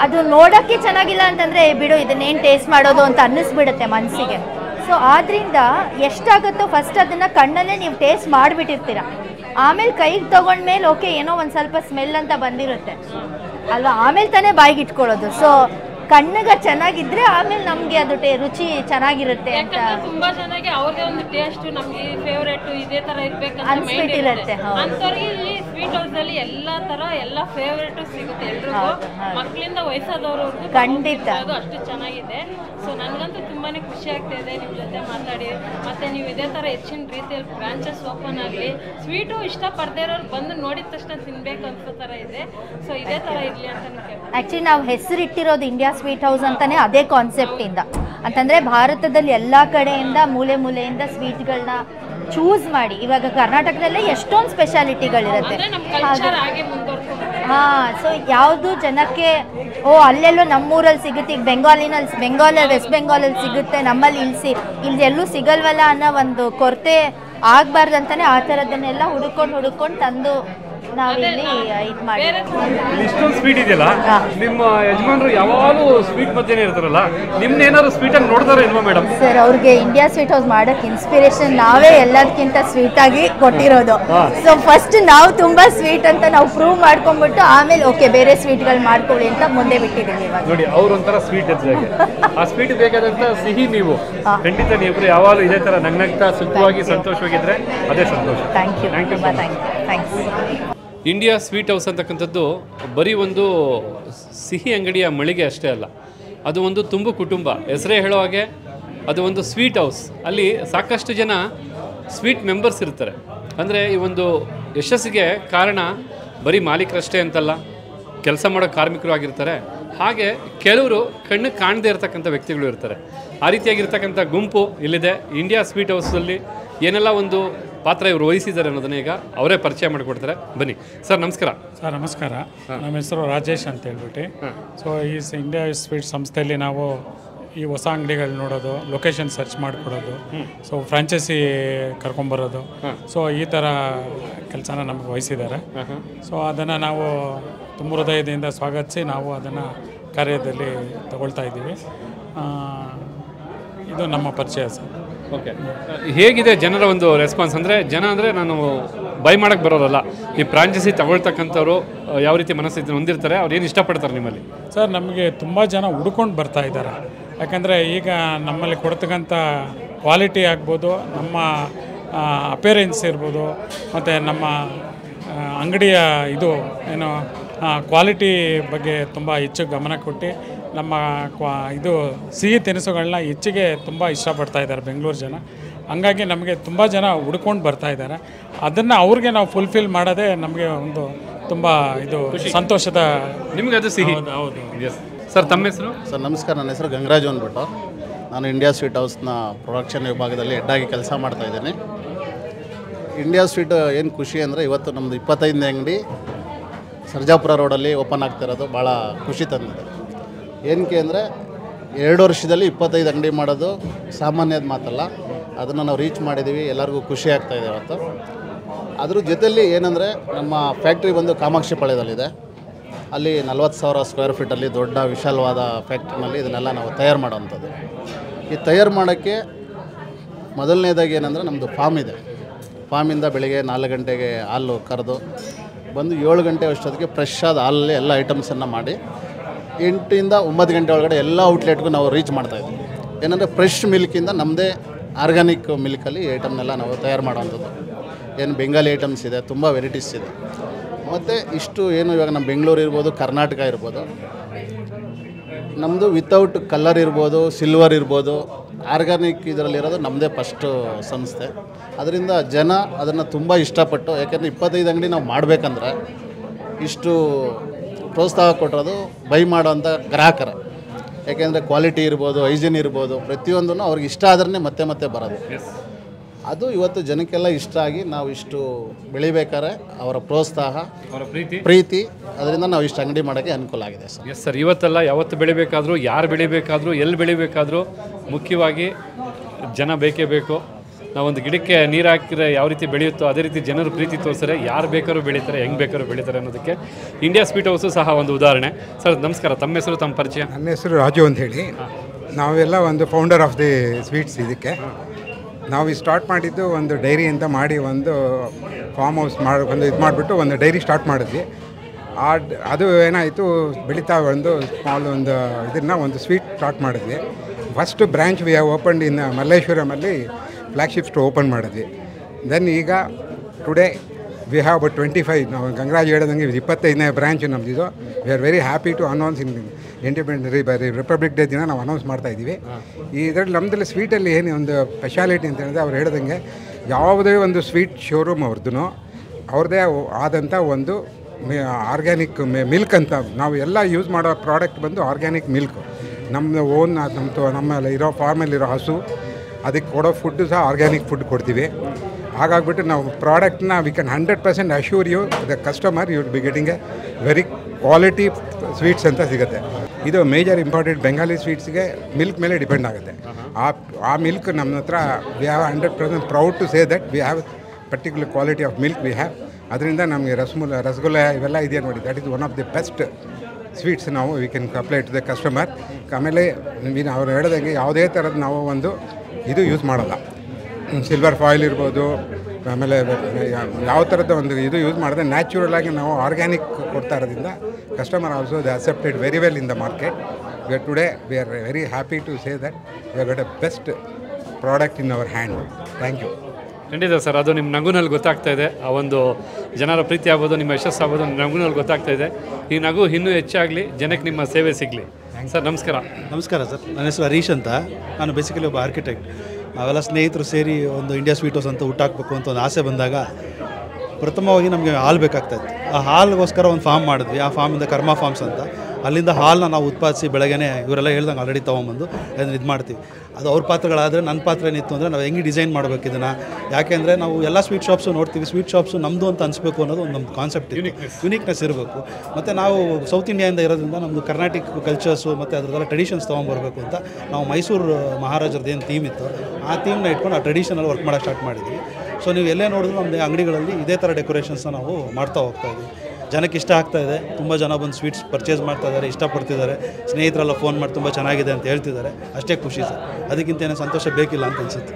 Speaker 2: ಅದು ನೋಡೋಕ್ಕೆ ಚೆನ್ನಾಗಿಲ್ಲ ಅಂತಂದರೆ ಬಿಡು, ಇದನ್ನೇನು ಟೇಸ್ಟ್ ಮಾಡೋದು? ಅಂತ ಅನ್ನಿಸ್ಬಿಡುತ್ತೆ ಮನಸ್ಸಿಗೆ ಸೊ ಆದ್ರಿಂದ ಎಷ್ಟಾಗುತ್ತೋ ಫಸ್ಟ್ ಅದನ್ನು ಕಣ್ಣಲ್ಲೇ ನೀವು ಟೇಸ್ಟ್ ಮಾಡಿಬಿಟ್ಟಿರ್ತೀರ. ಆಮೇಲೆ ಕೈಗೆ ತೊಗೊಂಡ್ಮೇಲೆ, ಓಕೆ, ಏನೋ ಒಂದು ಸ್ವಲ್ಪ ಸ್ಮೆಲ್ ಅಂತ ಬಂದಿರುತ್ತೆ. ಅಲ್ವಾ? ಆಮೇಲೆ ತಾನೇ ಬಾಯಿಗೆ ಇಟ್ಕೊಳ್ಳೋದು. ಸೊ ಕಣ್ಣಿಗೆ ಚೆನ್ನಾಗಿದ್ರೆ ಆಮೇಲೆ ನಮ್ಗೆ ಅದು ರುಚಿ ಚೆನ್ನಾಗಿರುತ್ತೆ ಅಂತ.
Speaker 9: ತುಂಬಾ ಚೆನ್ನಾಗಿ ಅವ್ರದೇ ಒಂದು ಟೇಸ್ಟ್ ನಮ್ಗೆ ಫೇವ್ರೇಟ್ ಇದೇ ತರ
Speaker 2: ಇರ್ಬೇಕು
Speaker 9: ಇರುತ್ತೆ. ಅಂತವ್ರಿಗೆ ಇಲ್ಲಿ ಸ್ವೀಟ್ ಹೌಸ್ ಅಲ್ಲಿ ಎಲ್ಲಾ ತರ ಎಲ್ಲಾ ಫೇವ್ರೇಟ್ ಸಿಗುತ್ತೆ ಎಲ್ರಿಗೂ. ಮಕ್ಕಳಿಂದ ವಯಸ್ಸಾದವ್ರವರೆಗೂ
Speaker 2: ಖಂಡಿತ.
Speaker 9: ಅದು ಅಷ್ಟು ಚೆನ್ನಾಗಿದೆ. ಸೊ ನನ್ಗಂತೂ ತುಂಬಾನೇ ಖುಷಿ ಆಗ್ತಾ ಇದೆ ನಿಮ್ ಜೊತೆ ಮಾತಾಡಿ. ಮತ್ತೆ ನೀವು ಇದೇ ತರ ಹೆಚ್ಚಿನ ರೀತಿಯಲ್ಲಿ ಬ್ರಾಂಚಸ್ ಓಪನ್ ಆಗಲಿ. ಸ್ವೀಟು ಇಷ್ಟಪಡದೇ ಇರೋರು ಬಂದು ನೋಡಿದ ತಕ್ಷಣ ತಿನ್ಬೇಕು ಅನ್ಸೋ ತರ ಇದೆ. ಸೊ ಇದೇ ತರ ಇರ್ಲಿ ಅಂತ
Speaker 2: ಆಕ್ಚುಲಿ ನಾವು ಹೆಸರಿಟ್ಟಿರೋದು ಇಂಡಿಯಾ ಸ್ವೀಟ್ ಹೌಸ್ ಅಂತಾನೆ ಅದೇ ಕಾನ್ಸೆಪ್ಟಿಂದ ಅಂತಂದರೆ ಭಾರತದಲ್ಲಿ ಎಲ್ಲ ಕಡೆಯಿಂದ ಮೂಲೆ ಮೂಲೆಯಿಂದ ಸ್ವೀಟ್ಗಳನ್ನ ಚೂಸ್ ಮಾಡಿ. ಇವಾಗ ಕರ್ನಾಟಕದಲ್ಲೇ ಎಷ್ಟೊಂದು ಸ್ಪೆಷಾಲಿಟಿಗಳಿರುತ್ತೆ
Speaker 9: ಹಾಗೆ
Speaker 2: ಹಾಂ ಸೊ ಯಾವುದು ಜನಕ್ಕೆ ಓ ಅಲ್ಲೆಲ್ಲೋ ನಮ್ಮೂರಲ್ಲಿ ಸಿಗುತ್ತೆ ಈಗ ಬೆಂಗಾಲಿನಲ್ಲಿ ಬೆಂಗಾಲ ವೆಸ್ಟ್ ಬೆಂಗಾಲಲ್ಲಿ ಸಿಗುತ್ತೆ ನಮ್ಮಲ್ಲಿ ಇಲ್ಲಿ ಸಿ ಇಲ್ಲಿ ಎಲ್ಲೂ ಸಿಗಲ್ವಲ್ಲ ಅನ್ನೋ ಒಂದು ಕೊರತೆ ಆಗಬಾರ್ದಂತಾನೆ ಆ ಥರದನ್ನೆಲ್ಲ ಹುಡುಕೊಂಡು ಹುಡುಕೊಂಡು ತಂದು ನಾವಿಲ್ಲಿ ಇದು ಮಾಡಿ
Speaker 1: ಇಷ್ಟೊಂದು ಸ್ವೀಟ್ ಇದೆಯಲ್ಲ? ನಿಮ್ಮ ಯಜಮಾನರು ಯಾವಾಗಲೂ ಸ್ವೀಟ್ ಮಧ್ಯೆ ಇರ್ತಾರಲ್ಲ? ನಿಮ್ನ ಏನಾದ್ರು ಸ್ವೀಟ್ ಆಗಿ ನೋಡ್ತಾರ ಇಲ್ವಾ ಮೇಡಮ್
Speaker 2: ಸರ್ ಅವ್ರಿಗೆ ಇಂಡಿಯಾ ಸ್ವೀಟ್ ಹೌಸ್ ಮಾಡಕ್ ಇನ್ಸ್ಪಿರೇಷನ್ ನಾವೇ ಎಲ್ಲದಕ್ಕಿಂತ ಸ್ವೀಟ್ ಆಗಿ ಕೊಟ್ಟಿರೋದು. ಸೊ ಫಸ್ಟ್ ನಾವು ತುಂಬಾ ಸ್ವೀಟ್ ಅಂತ ನಾವು ಪ್ರೂವ್ ಮಾಡ್ಕೊಂಡ್ಬಿಟ್ಟು ಆಮೇಲೆ ಓಕೆ ಬೇರೆ ಸ್ವೀಟ್ಗಳು ಮಾಡ್ಕೊಳ್ಳಿ ಅಂತ ಮುಂದೆ ಬಿಟ್ಟಿದ್ದೀವಿ ಇವಾಗ.
Speaker 1: ನೋಡಿ ಅವ್ರು ಒಂಥರ ಸ್ವೀಟ್ ಇದ್ದಾಗೆ ಆ ಸ್ವೀಟ್ ಬೇಕಾದಂತ ಸಿಹಿ ನೀವು. ಖಂಡಿತ ನೀವು ಯಾವಾಗಲೂ ಇದೇ ತರ ನಗ್ನಗ್ತಾ ಸುಖವಾಗಿ ಸಂತೋಷವಾಗಿದ್ರೆ ಅದೇ ಸಂತೋಷ.
Speaker 2: ಥ್ಯಾಂಕ್ ಯು
Speaker 1: ಥ್ಯಾಂಕ್ ಯು
Speaker 2: ತುಂಬ thank you thanks
Speaker 1: India sweet house ಅಂತಕ್ಕಂಥದ್ದು ಬರೀ ಒಂದು ಸಿಹಿ ಅಂಗಡಿಯ ಮಳಿಗೆ ಅಷ್ಟೇ ಅಲ್ಲ. ಅದು ಒಂದು ತುಂಬು ಕುಟುಂಬ. ಹೆಸರೇ ಹೇಳೋ ಹಾಗೆ ಅದು ಒಂದು ಸ್ವೀಟ್ ಹೌಸ್. ಅಲ್ಲಿ ಸಾಕಷ್ಟು ಜನ ಸ್ವೀಟ್ ಮೆಂಬರ್ಸ್ ಇರ್ತಾರೆ. ಅಂದರೆ ಈ ಒಂದು ಯಶಸ್ಸಿಗೆ ಕಾರಣ ಬರೀ ಮಾಲೀಕರಷ್ಟೇ ಅಂತಲ್ಲ. ಕೆಲಸ ಮಾಡೋ ಕಾರ್ಮಿಕರು ಆಗಿರ್ತಾರೆ. ಹಾಗೆ ಕೆಲವರು ಕಣ್ಣು ಕಾಣದೇ ಇರತಕ್ಕಂಥ ವ್ಯಕ್ತಿಗಳು ಇರ್ತಾರೆ. ಆ ರೀತಿಯಾಗಿರ್ತಕ್ಕಂಥ ಗುಂಪು ಇಲ್ಲಿದೆ. ಇಂಡಿಯಾ ಸ್ವೀಟ್ ಹೌಸಲ್ಲಿ ಏನೆಲ್ಲ ಒಂದು ಪಾತ್ರ ಇವರು ವಹಿಸಿದ್ದಾರೆ ಅನ್ನೋದನ್ನ ಈಗ ಅವರೇ ಪರಿಚಯ ಮಾಡಿಕೊಡ್ತಾರೆ. ಬನ್ನಿ. ಸರ್ ನಮಸ್ಕಾರ.
Speaker 10: ಸರ್ ನಮಸ್ಕಾರ. ನಮ್ಮ ಹೆಸರು ರಾಜೇಶ್ ಅಂತ ಹೇಳ್ಬಿಟ್ಟು. ಸೊ ಈ ಇಂಡಿಯಾ ಸ್ವೀಟ್ ಸಂಸ್ಥೆಯಲ್ಲಿ ನಾವು ಈ ಹೊಸ ಅಂಗಡಿಗಳು ನೋಡೋದು ಲೊಕೇಶನ್ ಸರ್ಚ್ ಮಾಡಿಕೊಡೋದು ಸೊ ಫ್ರಾಂಚೈಸಿ ಕರ್ಕೊಂಬರೋದು. ಸೊ ಈ ಥರ ಕೆಲಸನ ನಮಗೆ ವಹಿಸಿದ್ದಾರೆ. ಸೊ ಅದನ್ನು ನಾವು ತುಂಬ ಹೃದಯದಿಂದ ಸ್ವಾಗತಿಸಿ ನಾವು ಅದನ್ನು ಕಾರ್ಯದಲ್ಲಿ ತಗೊಳ್ತಾ ಇದ್ದೀವಿ. ಇದು ನಮ್ಮ ಪರಿಚಯ ಸರ್.
Speaker 1: ಓಕೆ. ಹೇಗಿದೆ ಜನರ ಒಂದು ರೆಸ್ಪಾನ್ಸ್ ಅಂದರೆ ಜನ ಅಂದರೆ ನಾನು ಬೈ ಮಾಡೋಕ್ಕೆ ಬರೋದಲ್ಲ ಈ ಫ್ರಾಂಚೈಸಿ ತಗೊಳ್ತಕ್ಕಂಥವ್ರು ಯಾವ ರೀತಿ ಮನಸ್ಥಿತಿ ಹೊಂದಿರ್ತಾರೆ, ಅವ್ರು ಏನು ಇಷ್ಟಪಡ್ತಾರೆ ನಿಮ್ಮಲ್ಲಿ?
Speaker 10: ಸರ್, ನಮಗೆ ತುಂಬ ಜನ ಹುಡ್ಕೊಂಡು ಬರ್ತಾ ಇದ್ದಾರೆ. ಯಾಕಂದರೆ ಈಗ ನಮ್ಮಲ್ಲಿ ಕೊಡ್ತಕ್ಕಂಥ ಕ್ವಾಲಿಟಿ ಆಗ್ಬೋದು, ನಮ್ಮ ಅಪೇರೆನ್ಸ್ ಇರ್ಬೋದು, ಮತ್ತು ನಮ್ಮ ಅಂಗಡಿಯ ಇದು, ಏನು ಕ್ವಾಲಿಟಿ ಬಗ್ಗೆ ತುಂಬ ಹೆಚ್ಚು ಗಮನ ಕೊಟ್ಟು ನಮ್ಮ ಕ್ವಾ ಇದು ಸಿಹಿ ತಿನಿಸುಗಳನ್ನ ಹೆಚ್ಚಿಗೆ ತುಂಬ ಇಷ್ಟಪಡ್ತಾ ಇದ್ದಾರೆ ಬೆಂಗಳೂರು ಜನ. ಹಂಗಾಗಿ ನಮಗೆ ತುಂಬ ಜನ ಹುಡ್ಕೊಂಡು ಬರ್ತಾ ಇದ್ದಾರೆ. ಅದನ್ನು ಅವ್ರಿಗೆ ನಾವು ಫುಲ್ಫಿಲ್ ಮಾಡೋದೇ ನಮಗೆ ಒಂದು ತುಂಬ ಇದು ಸಂತೋಷದ
Speaker 1: ನಿಮಗೆ ಅದು ಸಿಹಿ.
Speaker 10: ಹೌದು
Speaker 1: ಸರ್ ತಮ್ಮ ಹೆಸರು?
Speaker 11: ಸರ್ ನಮಸ್ಕಾರ. ನನ್ನ ಹೆಸರು ಗಂಗರಾಜ್ ಅಂದ್ಬಿಟ್ಟು. ನಾನು ಇಂಡಿಯಾ ಸ್ವೀಟ್ ಹೌಸ್ನ ಪ್ರೊಡಕ್ಷನ್ ವಿಭಾಗದಲ್ಲಿ ಹೆಡ್ಡಾಗಿ ಕೆಲಸ ಮಾಡ್ತಾ ಇದ್ದೀನಿ. ಇಂಡಿಯಾ ಸ್ವೀಟ್ ಏನು ಖುಷಿ ಅಂದರೆ ಇವತ್ತು ನಮ್ಮದು ಇಪ್ಪತ್ತೈದನೇ ಅಂಗಡಿ ಸರ್ಜಾಪುರ ರೋಡಲ್ಲಿ ಓಪನ್ ಆಗ್ತಿರೋದು ಭಾಳ ಖುಷಿ ತಂದಿದೆ. ಏನಕ್ಕೆ ಅಂದರೆ ಎರಡು ವರ್ಷದಲ್ಲಿ ಇಪ್ಪತ್ತೈದು ಅಂಗಡಿ ಮಾಡೋದು ಸಾಮಾನ್ಯದ ಮಾತಲ್ಲ. ಅದನ್ನು ನಾವು ರೀಚ್ ಮಾಡಿದ್ದೀವಿ, ಎಲ್ಲರಿಗೂ ಖುಷಿ ಆಗ್ತಾ ಇದೆ ಇವತ್ತು ಅದ್ರ ಜೊತೆಯಲ್ಲಿ ಏನಂದರೆ ನಮ್ಮ ಫ್ಯಾಕ್ಟ್ರಿ ಬಂದು ಕಾಮಾಕ್ಷಿ ಪಾಳ್ಯದಲ್ಲಿದೆ. ಅಲ್ಲಿ ನಲ್ವತ್ತು ಸಾವಿರ ಸ್ಕ್ವೇರ್ ಫೀಟಲ್ಲಿ ದೊಡ್ಡ ವಿಶಾಲವಾದ ಫ್ಯಾಕ್ಟ್ರಿನಲ್ಲಿ ಇದನ್ನೆಲ್ಲ ನಾವು ತಯಾರು ಮಾಡೋವಂಥದ್ದು ಈ ತಯಾರು ಮಾಡೋಕ್ಕೆ ಮೊದಲನೇದಾಗಿ ಏನಂದರೆ ನಮ್ಮದು ಫಾರ್ಮ್ ಇದೆ. ಫಾರ್ಮಿಂದ ಬೆಳಿಗ್ಗೆ ನಾಲ್ಕು ಗಂಟೆಗೆ ಹಾಲು ಕರೆದು ಬಂದು ಏಳು ಗಂಟೆ ಅಷ್ಟೊತ್ತಿಗೆ ಫ್ರೆಶ್ ಆದ ಹಾಲಲ್ಲಿ ಎಲ್ಲ ಐಟಮ್ಸನ್ನು ಮಾಡಿ ಎಂಟರಿಂದ ಒಂಬತ್ತು ಗಂಟೆ ಒಳಗಡೆ ಎಲ್ಲ ಔಟ್ಲೆಟ್ಗೂ ನಾವು ರೀಚ್ ಮಾಡ್ತಾಯಿದ್ವಿ ಏನಂದರೆ ಫ್ರೆಶ್ ಮಿಲ್ಕಿಂದ ನಮ್ಮದೇ ಆರ್ಗ್ಯಾನಿಕ್ ಮಿಲ್ಕಲ್ಲಿ ಐಟಮ್ನೆಲ್ಲ ನಾವು ತಯಾರು ಮಾಡೋವಂಥದ್ದು. ಏನು ಬೆಂಗಾಲಿ ಐಟಮ್ಸ್ ಇದೆ, ತುಂಬ ವೆರೈಟೀಸ್ ಇದೆ. ಮತ್ತು ಇಷ್ಟು ಏನು ಇವಾಗ ನಮ್ಮ ಬೆಂಗಳೂರು ಇರ್ಬೋದು, ಕರ್ನಾಟಕ ಇರ್ಬೋದು ನಮ್ಮದು ವಿತೌಟ್ ಕಲರ್ ಇರ್ಬೋದು ಸಿಲ್ವರ್ ಇರ್ಬೋದು ಆರ್ಗ್ಯಾನಿಕ್ ಇದರಲ್ಲಿರೋದು ನಮ್ಮದೇ ಫಸ್ಟು ಸಂಸ್ಥೆ. ಅದರಿಂದ ಜನ ಅದನ್ನು ತುಂಬ ಇಷ್ಟಪಟ್ಟು, ಯಾಕೆಂದರೆ ಇಪ್ಪತ್ತೈದು ಅಂಗಡಿ ನಾವು ಮಾಡಬೇಕಂದ್ರೆ ಇಷ್ಟು ಪ್ರೋತ್ಸಾಹ ಕೊಟ್ಟಿರೋದು ಬೈ ಮಾಡೋಂಥ ಗ್ರಾಹಕರ. ಯಾಕೆಂದರೆ ಕ್ವಾಲಿಟಿ ಇರ್ಬೋದು ಹೈಜಿನ್ ಇರ್ಬೋದು ಪ್ರತಿಯೊಂದನ್ನು ಅವ್ರಿಗೆ ಇಷ್ಟ ಆದ್ರೆ ಮತ್ತೆ ಮತ್ತೆ ಬರೋದು. ಅದು ಇವತ್ತು ಜನಕ್ಕೆಲ್ಲ ಇಷ್ಟ ಆಗಿ ನಾವು ಇಷ್ಟು ಬೆಳಿಬೇಕಾದ್ರೆ ಅವರ ಪ್ರೋತ್ಸಾಹ
Speaker 1: ಅವರ ಪ್ರೀತಿ.
Speaker 11: ಪ್ರೀತಿ ಅದರಿಂದ ನಾವು ಇಷ್ಟು ಅಂಗಡಿ ಮಾಡೋಕ್ಕೆ ಅನುಕೂಲ ಆಗಿದೆ ಸರ್.
Speaker 1: ಎಸ್ ಸರ್ ಇವತ್ತೆಲ್ಲ ಯಾವತ್ತು ಬೆಳಿಬೇಕಾದ್ರೂ ಯಾರು ಬೆಳಿಬೇಕಾದ್ರೂ ಎಲ್ಲಿ ಬೆಳಿಬೇಕಾದ್ರೂ ಮುಖ್ಯವಾಗಿ ಜನ ಬೇಕೇ ಬೇಕು. ನಾವೊಂದು ಗಿಡಕ್ಕೆ ನೀರು ಹಾಕಿದ್ರೆ ಯಾವ ರೀತಿ ಬೆಳೆಯುತ್ತೋ ಅದೇ ರೀತಿ ಜನರು ಪ್ರೀತಿ ತೋರಿಸ್ತಾರೆ ಯಾರು ಬೇಕಾದ್ರೂ ಬೆಳೀತಾರೆ, ಹೆಂಗೆ ಬೇಕಾದ್ರೂ ಬೆಳೀತಾರೆ ಅನ್ನೋದಕ್ಕೆ ಇಂಡಿಯಾ ಸ್ವೀಟ್ ಹೌಸು ಸಹ ಒಂದು ಉದಾಹರಣೆ. ಸರ್, ನಮಸ್ಕಾರ. ತಮ್ಮ ಹೆಸರು, ತಮ್ಮ ಪರಿಚಯ?
Speaker 12: ನನ್ನ ಹೆಸರು ರಾಜು ಅಂತ ಹೇಳಿ. ನಾವೆಲ್ಲ ಒಂದು ಫೌಂಡರ್ ಆಫ್ ದಿ ಸ್ವೀಟ್ಸ್ ಇದಕ್ಕೆ. ನಾವು ಈ ಸ್ಟಾರ್ಟ್ ಮಾಡಿದ್ದು ಒಂದು ಡೈರಿ ಅಂತ ಮಾಡಿ ಒಂದು ಫಾರ್ಮ್ ಹೌಸ್ ಮಾಡಿ, ಒಂದು ಇದು ಮಾಡಿಬಿಟ್ಟು ಒಂದು ಡೈರಿ ಸ್ಟಾರ್ಟ್ ಮಾಡಿದ್ವಿ. ಆ ಅದು ಏನಾಯಿತು, ಬೆಳೀತಾ ಒಂದು ಸ್ಮಾಲ್ ಒಂದು ಇದನ್ನು ಒಂದು ಸ್ವೀಟ್ ಸ್ಟಾರ್ಟ್ ಮಾಡಿದ್ವಿ. First branch we have open in ಮಲ್ಲೇಶ್ವರಮಲ್ಲಿ flagship store open ಮಾಡಿದ್ವಿ. ದೆನ್ ಈಗ today we have about twenty five ನಾವು ಗಂಗರಾಜ್ ಹೇಳಿದಂಗೆ ಇದು ಇಪ್ಪತ್ತೈದನೇ branch ನಮ್ಮದಿದು we are very happy to announce in independence republic day ದಿನ ನಾವು ಅನೌನ್ಸ್ ಮಾಡ್ತಾ ಇದ್ದೀವಿ. ಈ ಇದರಲ್ಲಿ ನಮ್ಮದಲ್ಲಿ ಸ್ವೀಟಲ್ಲಿ ಏನು ಒಂದು ಸ್ಪೆಷಾಲಿಟಿ ಅಂತ ಹೇಳಿದ್ರೆ ಅವ್ರು ಹೇಳಿದಂಗೆ ಯಾವುದೇ ಒಂದು ಸ್ವೀಟ್ ಶೋರೂಮ್ ಅವ್ರದ್ದು ಅವ್ರದ್ದೇ ಆದಂಥ ಒಂದು ಆರ್ಗ್ಯಾನಿಕ್ ಮಿಲ್ಕ್ ಅಂತ ನಾವು ಎಲ್ಲ ಯೂಸ್ ಮಾಡೋ ಪ್ರಾಡಕ್ಟ್ ಬಂದು ಆರ್ಗ್ಯಾನಿಕ್ ಮಿಲ್ಕ್ ನಮ್ಮ ಓನ್ ನಮ್ಮ ನಮ್ಮಲ್ಲಿ ಇರೋ ಫಾರ್ಮಲ್ಲಿರೋ ಹಸು ಅದಕ್ಕೆ ಕೊಡೋ ಫುಡ್ಡು ಸಹ ಆರ್ಗ್ಯಾನಿಕ್ ಫುಡ್ ಕೊಡ್ತೀವಿ. ಹಾಗಾಗ್ಬಿಟ್ಟು ನಾವು ಪ್ರಾಡಕ್ಟ್ನ we can hundred percent assure you the customer you be getting a very quality sweets ಅಂತ ಸಿಗುತ್ತೆ. ಇದು ಮೇಜರ್ ಇಂಪಾರ್ಟೆಂಟ್ ಬೆಂಗಾಲಿ ಸ್ವೀಟ್ಸ್ಗೆ ಮಿಲ್ಕ್ ಮೇಲೆ ಡಿಪೆಂಡ್ ಆಗುತ್ತೆ. ಆ ಆ ಮಿಲ್ಕ್ ನಮ್ಮ ಹತ್ರ we have hundred percent proud to say that we have particular quality of milk we have ಅದರಿಂದ ನಮಗೆ ರಸಗುಲ್ಲ ರಸಗುಲ್ಲ ಇವೆಲ್ಲ ಇದೆಯಾ ನೋಡಿ that is one of the best sweets ನಾವು we can apply to the customer ಆಮೇಲೆ ಅವ್ರು ಹೇಳ್ದಂಗೆ ಯಾವುದೇ ಥರದ ನಾವು ಒಂದು ಇದು ಯೂಸ್ ಮಾಡಲ್ಲ. ಸಿಲ್ವರ್ ಫಾಯಿಲ್ ಇರ್ಬೋದು, ಆಮೇಲೆ ಯಾವ ಥರದ ಒಂದು ಇದು ಯೂಸ್ ಮಾಡಿದ್ರೆ ನ್ಯಾಚುರಲ್ ಆಗಿ ನಾವು ಆರ್ಗ್ಯಾನಿಕ್ ಕೊಡ್ತಾ ಇರೋದ್ರಿಂದ customer also the accepted very well in the market we are today we are very happy to say that we are got a best product in our hand thank you
Speaker 1: ಖಂಡಿತ sir, ಅದು ನಿಮ್ಮ ನಗುನಲ್ಲಿ ಗೊತ್ತಾಗ್ತಾ ಇದೆ. ಆ ಒಂದು ಜನರ ಪ್ರೀತಿ ಆಗ್ಬೋದು, ನಿಮ್ಮ ಯಶಸ್ಸು ಆಗ್ಬೋದು, ನಗುನಲ್ಲಿ ಗೊತ್ತಾಗ್ತಾ ಇದೆ. ಈ ನಗು ಇನ್ನೂ ಹೆಚ್ಚಾಗಲಿ, ಜನಕ್ಕೆ ನಿಮ್ಮ ಸೇವೆ ಸಿಗಲಿ. ಸರ್ ನಮಸ್ಕಾರ.
Speaker 13: ನಮಸ್ಕಾರ ಸರ್. ನನ್ನ ಹೆಸರು ಹರೀಶ್ ಅಂತ. ನಾನು ಬೇಸಿಕಲಿ ಒಬ್ಬ ಆರ್ಕಿಟೆಕ್ಟ್ ನಾವೆಲ್ಲ ಸ್ನೇಹಿತರು ಸೇರಿ ಒಂದು ಇಂಡಿಯಾ ಸ್ವೀಟ್ ಹೌಸ್ ಅಂತ ಹುಟ್ಟಾಕಬೇಕು ಅಂತ ಒಂದು ಆಸೆ ಬಂದಾಗ ಪ್ರಥಮವಾಗಿ ನಮಗೆ ಹಾಲು ಬೇಕಾಗ್ತಾಯಿತ್ತು ಆ ಹಾಲ್ಗೋಸ್ಕರ ಒಂದು ಫಾರ್ಮ್ ಮಾಡಿದ್ವಿ. ಆ ಫಾರ್ಮಿಂದ ಕರ್ಮ ಫಾರ್ಮ್ಸ್ ಅಂತ. ಅಲ್ಲಿಂದ ಹಾಲನ್ನ ನಾವು ಉತ್ಪಾದಿಸಿ ಬೆಳಗ್ಗೆ ಇವರೆಲ್ಲ ಹೇಳ್ದಂಗೆ ಆಲ್ರೆಡಿ ತೊಗೊಂಬಂದು ಅದನ್ನು ಇದು ಮಾಡ್ತೀವಿ. ಅದು ಅವ್ರ ಪಾತ್ರಗಳಾದರೆ ನನ್ನ ಪಾತ್ರ ಏನಿತ್ತು ಅಂದರೆ ನಾವು ಹೆಂಗೆ ಡಿಸೈನ್ ಮಾಡಬೇಕು ಇದನ್ನು? ಯಾಕೆಂದರೆ ನಾವು ಎಲ್ಲ ಸ್ವೀಟ್ ಶಾಪ್ಸು ನೋಡ್ತೀವಿ ಸ್ವೀಟ್ ಶಾಪ್ಸು ನಮ್ಮದು ಅಂತ ಅನಿಸ್ಬೇಕು ಅನ್ನೋದು ಒಂದು ನಮ್ಮ ಕಾನ್ಸೆಪ್ಟ್ ಯುನಿಕ್ನೆಸ್ ಇರಬೇಕು. ಮತ್ತು ನಾವು ಸೌತ್ ಇಂಡಿಯಾದಿಂದ ಇರೋದ್ರಿಂದ ನಮ್ಮದು ಕರ್ನಾಟಕ ಕಲ್ಚರ್ಸು ಮತ್ತು ಅದರದೆಲ್ಲ ಟ್ರೆಡಿಷನ್ಸ್ ತೊಗೊಂಬರ್ಬೇಕು ಅಂತ ನಾವು ಮೈಸೂರು ಮಹಾರಾಜರದ್ದು ಏನು ಥೀಮ್ ಇತ್ತು ಆ ಥೀಮ್ನ ಇಟ್ಕೊಂಡು ಆ ಟ್ರೆಡಿಷನಲ್ಲಿ ವರ್ಕ್ ಮಾಡೋಕ್ಕೆ ಸ್ಟಾರ್ಟ್ ಮಾಡಿದ್ವಿ. ಸೊ ನೀವು ಎಲ್ಲೇ ನೋಡಿದ್ರು ನಮ್ಮದು ಅಂಗಡಿಗಳಲ್ಲಿ ಇದೇ ಥರ ಡೆಕೋರೇಷನ್ಸನ್ನ ನಾವು ಮಾಡ್ತಾ ಹೋಗ್ತಾ ಇದ್ವಿ. ಜನಕ್ಕೆ ಇಷ್ಟ ಆಗ್ತಾ ಇದೆ. ತುಂಬ ಜನ ಬಂದು ಸ್ವೀಟ್ಸ್ ಪರ್ಚೇಸ್ ಮಾಡ್ತಾ ಇದ್ದಾರೆ, ಇಷ್ಟಪಡ್ತಿದ್ದಾರೆ. ಸ್ನೇಹಿತರೆಲ್ಲ ಫೋನ್ ಮಾಡಿ ತುಂಬ ಚೆನ್ನಾಗಿದೆ ಅಂತ ಹೇಳ್ತಿದ್ದಾರೆ. ಅಷ್ಟೇ ಖುಷಿ ಸರ್. ಅದಕ್ಕಿಂತ ಏನೋ ಸಂತೋಷ ಬೇಕಿಲ್ಲ ಅಂತ ಅನಿಸುತ್ತೆ.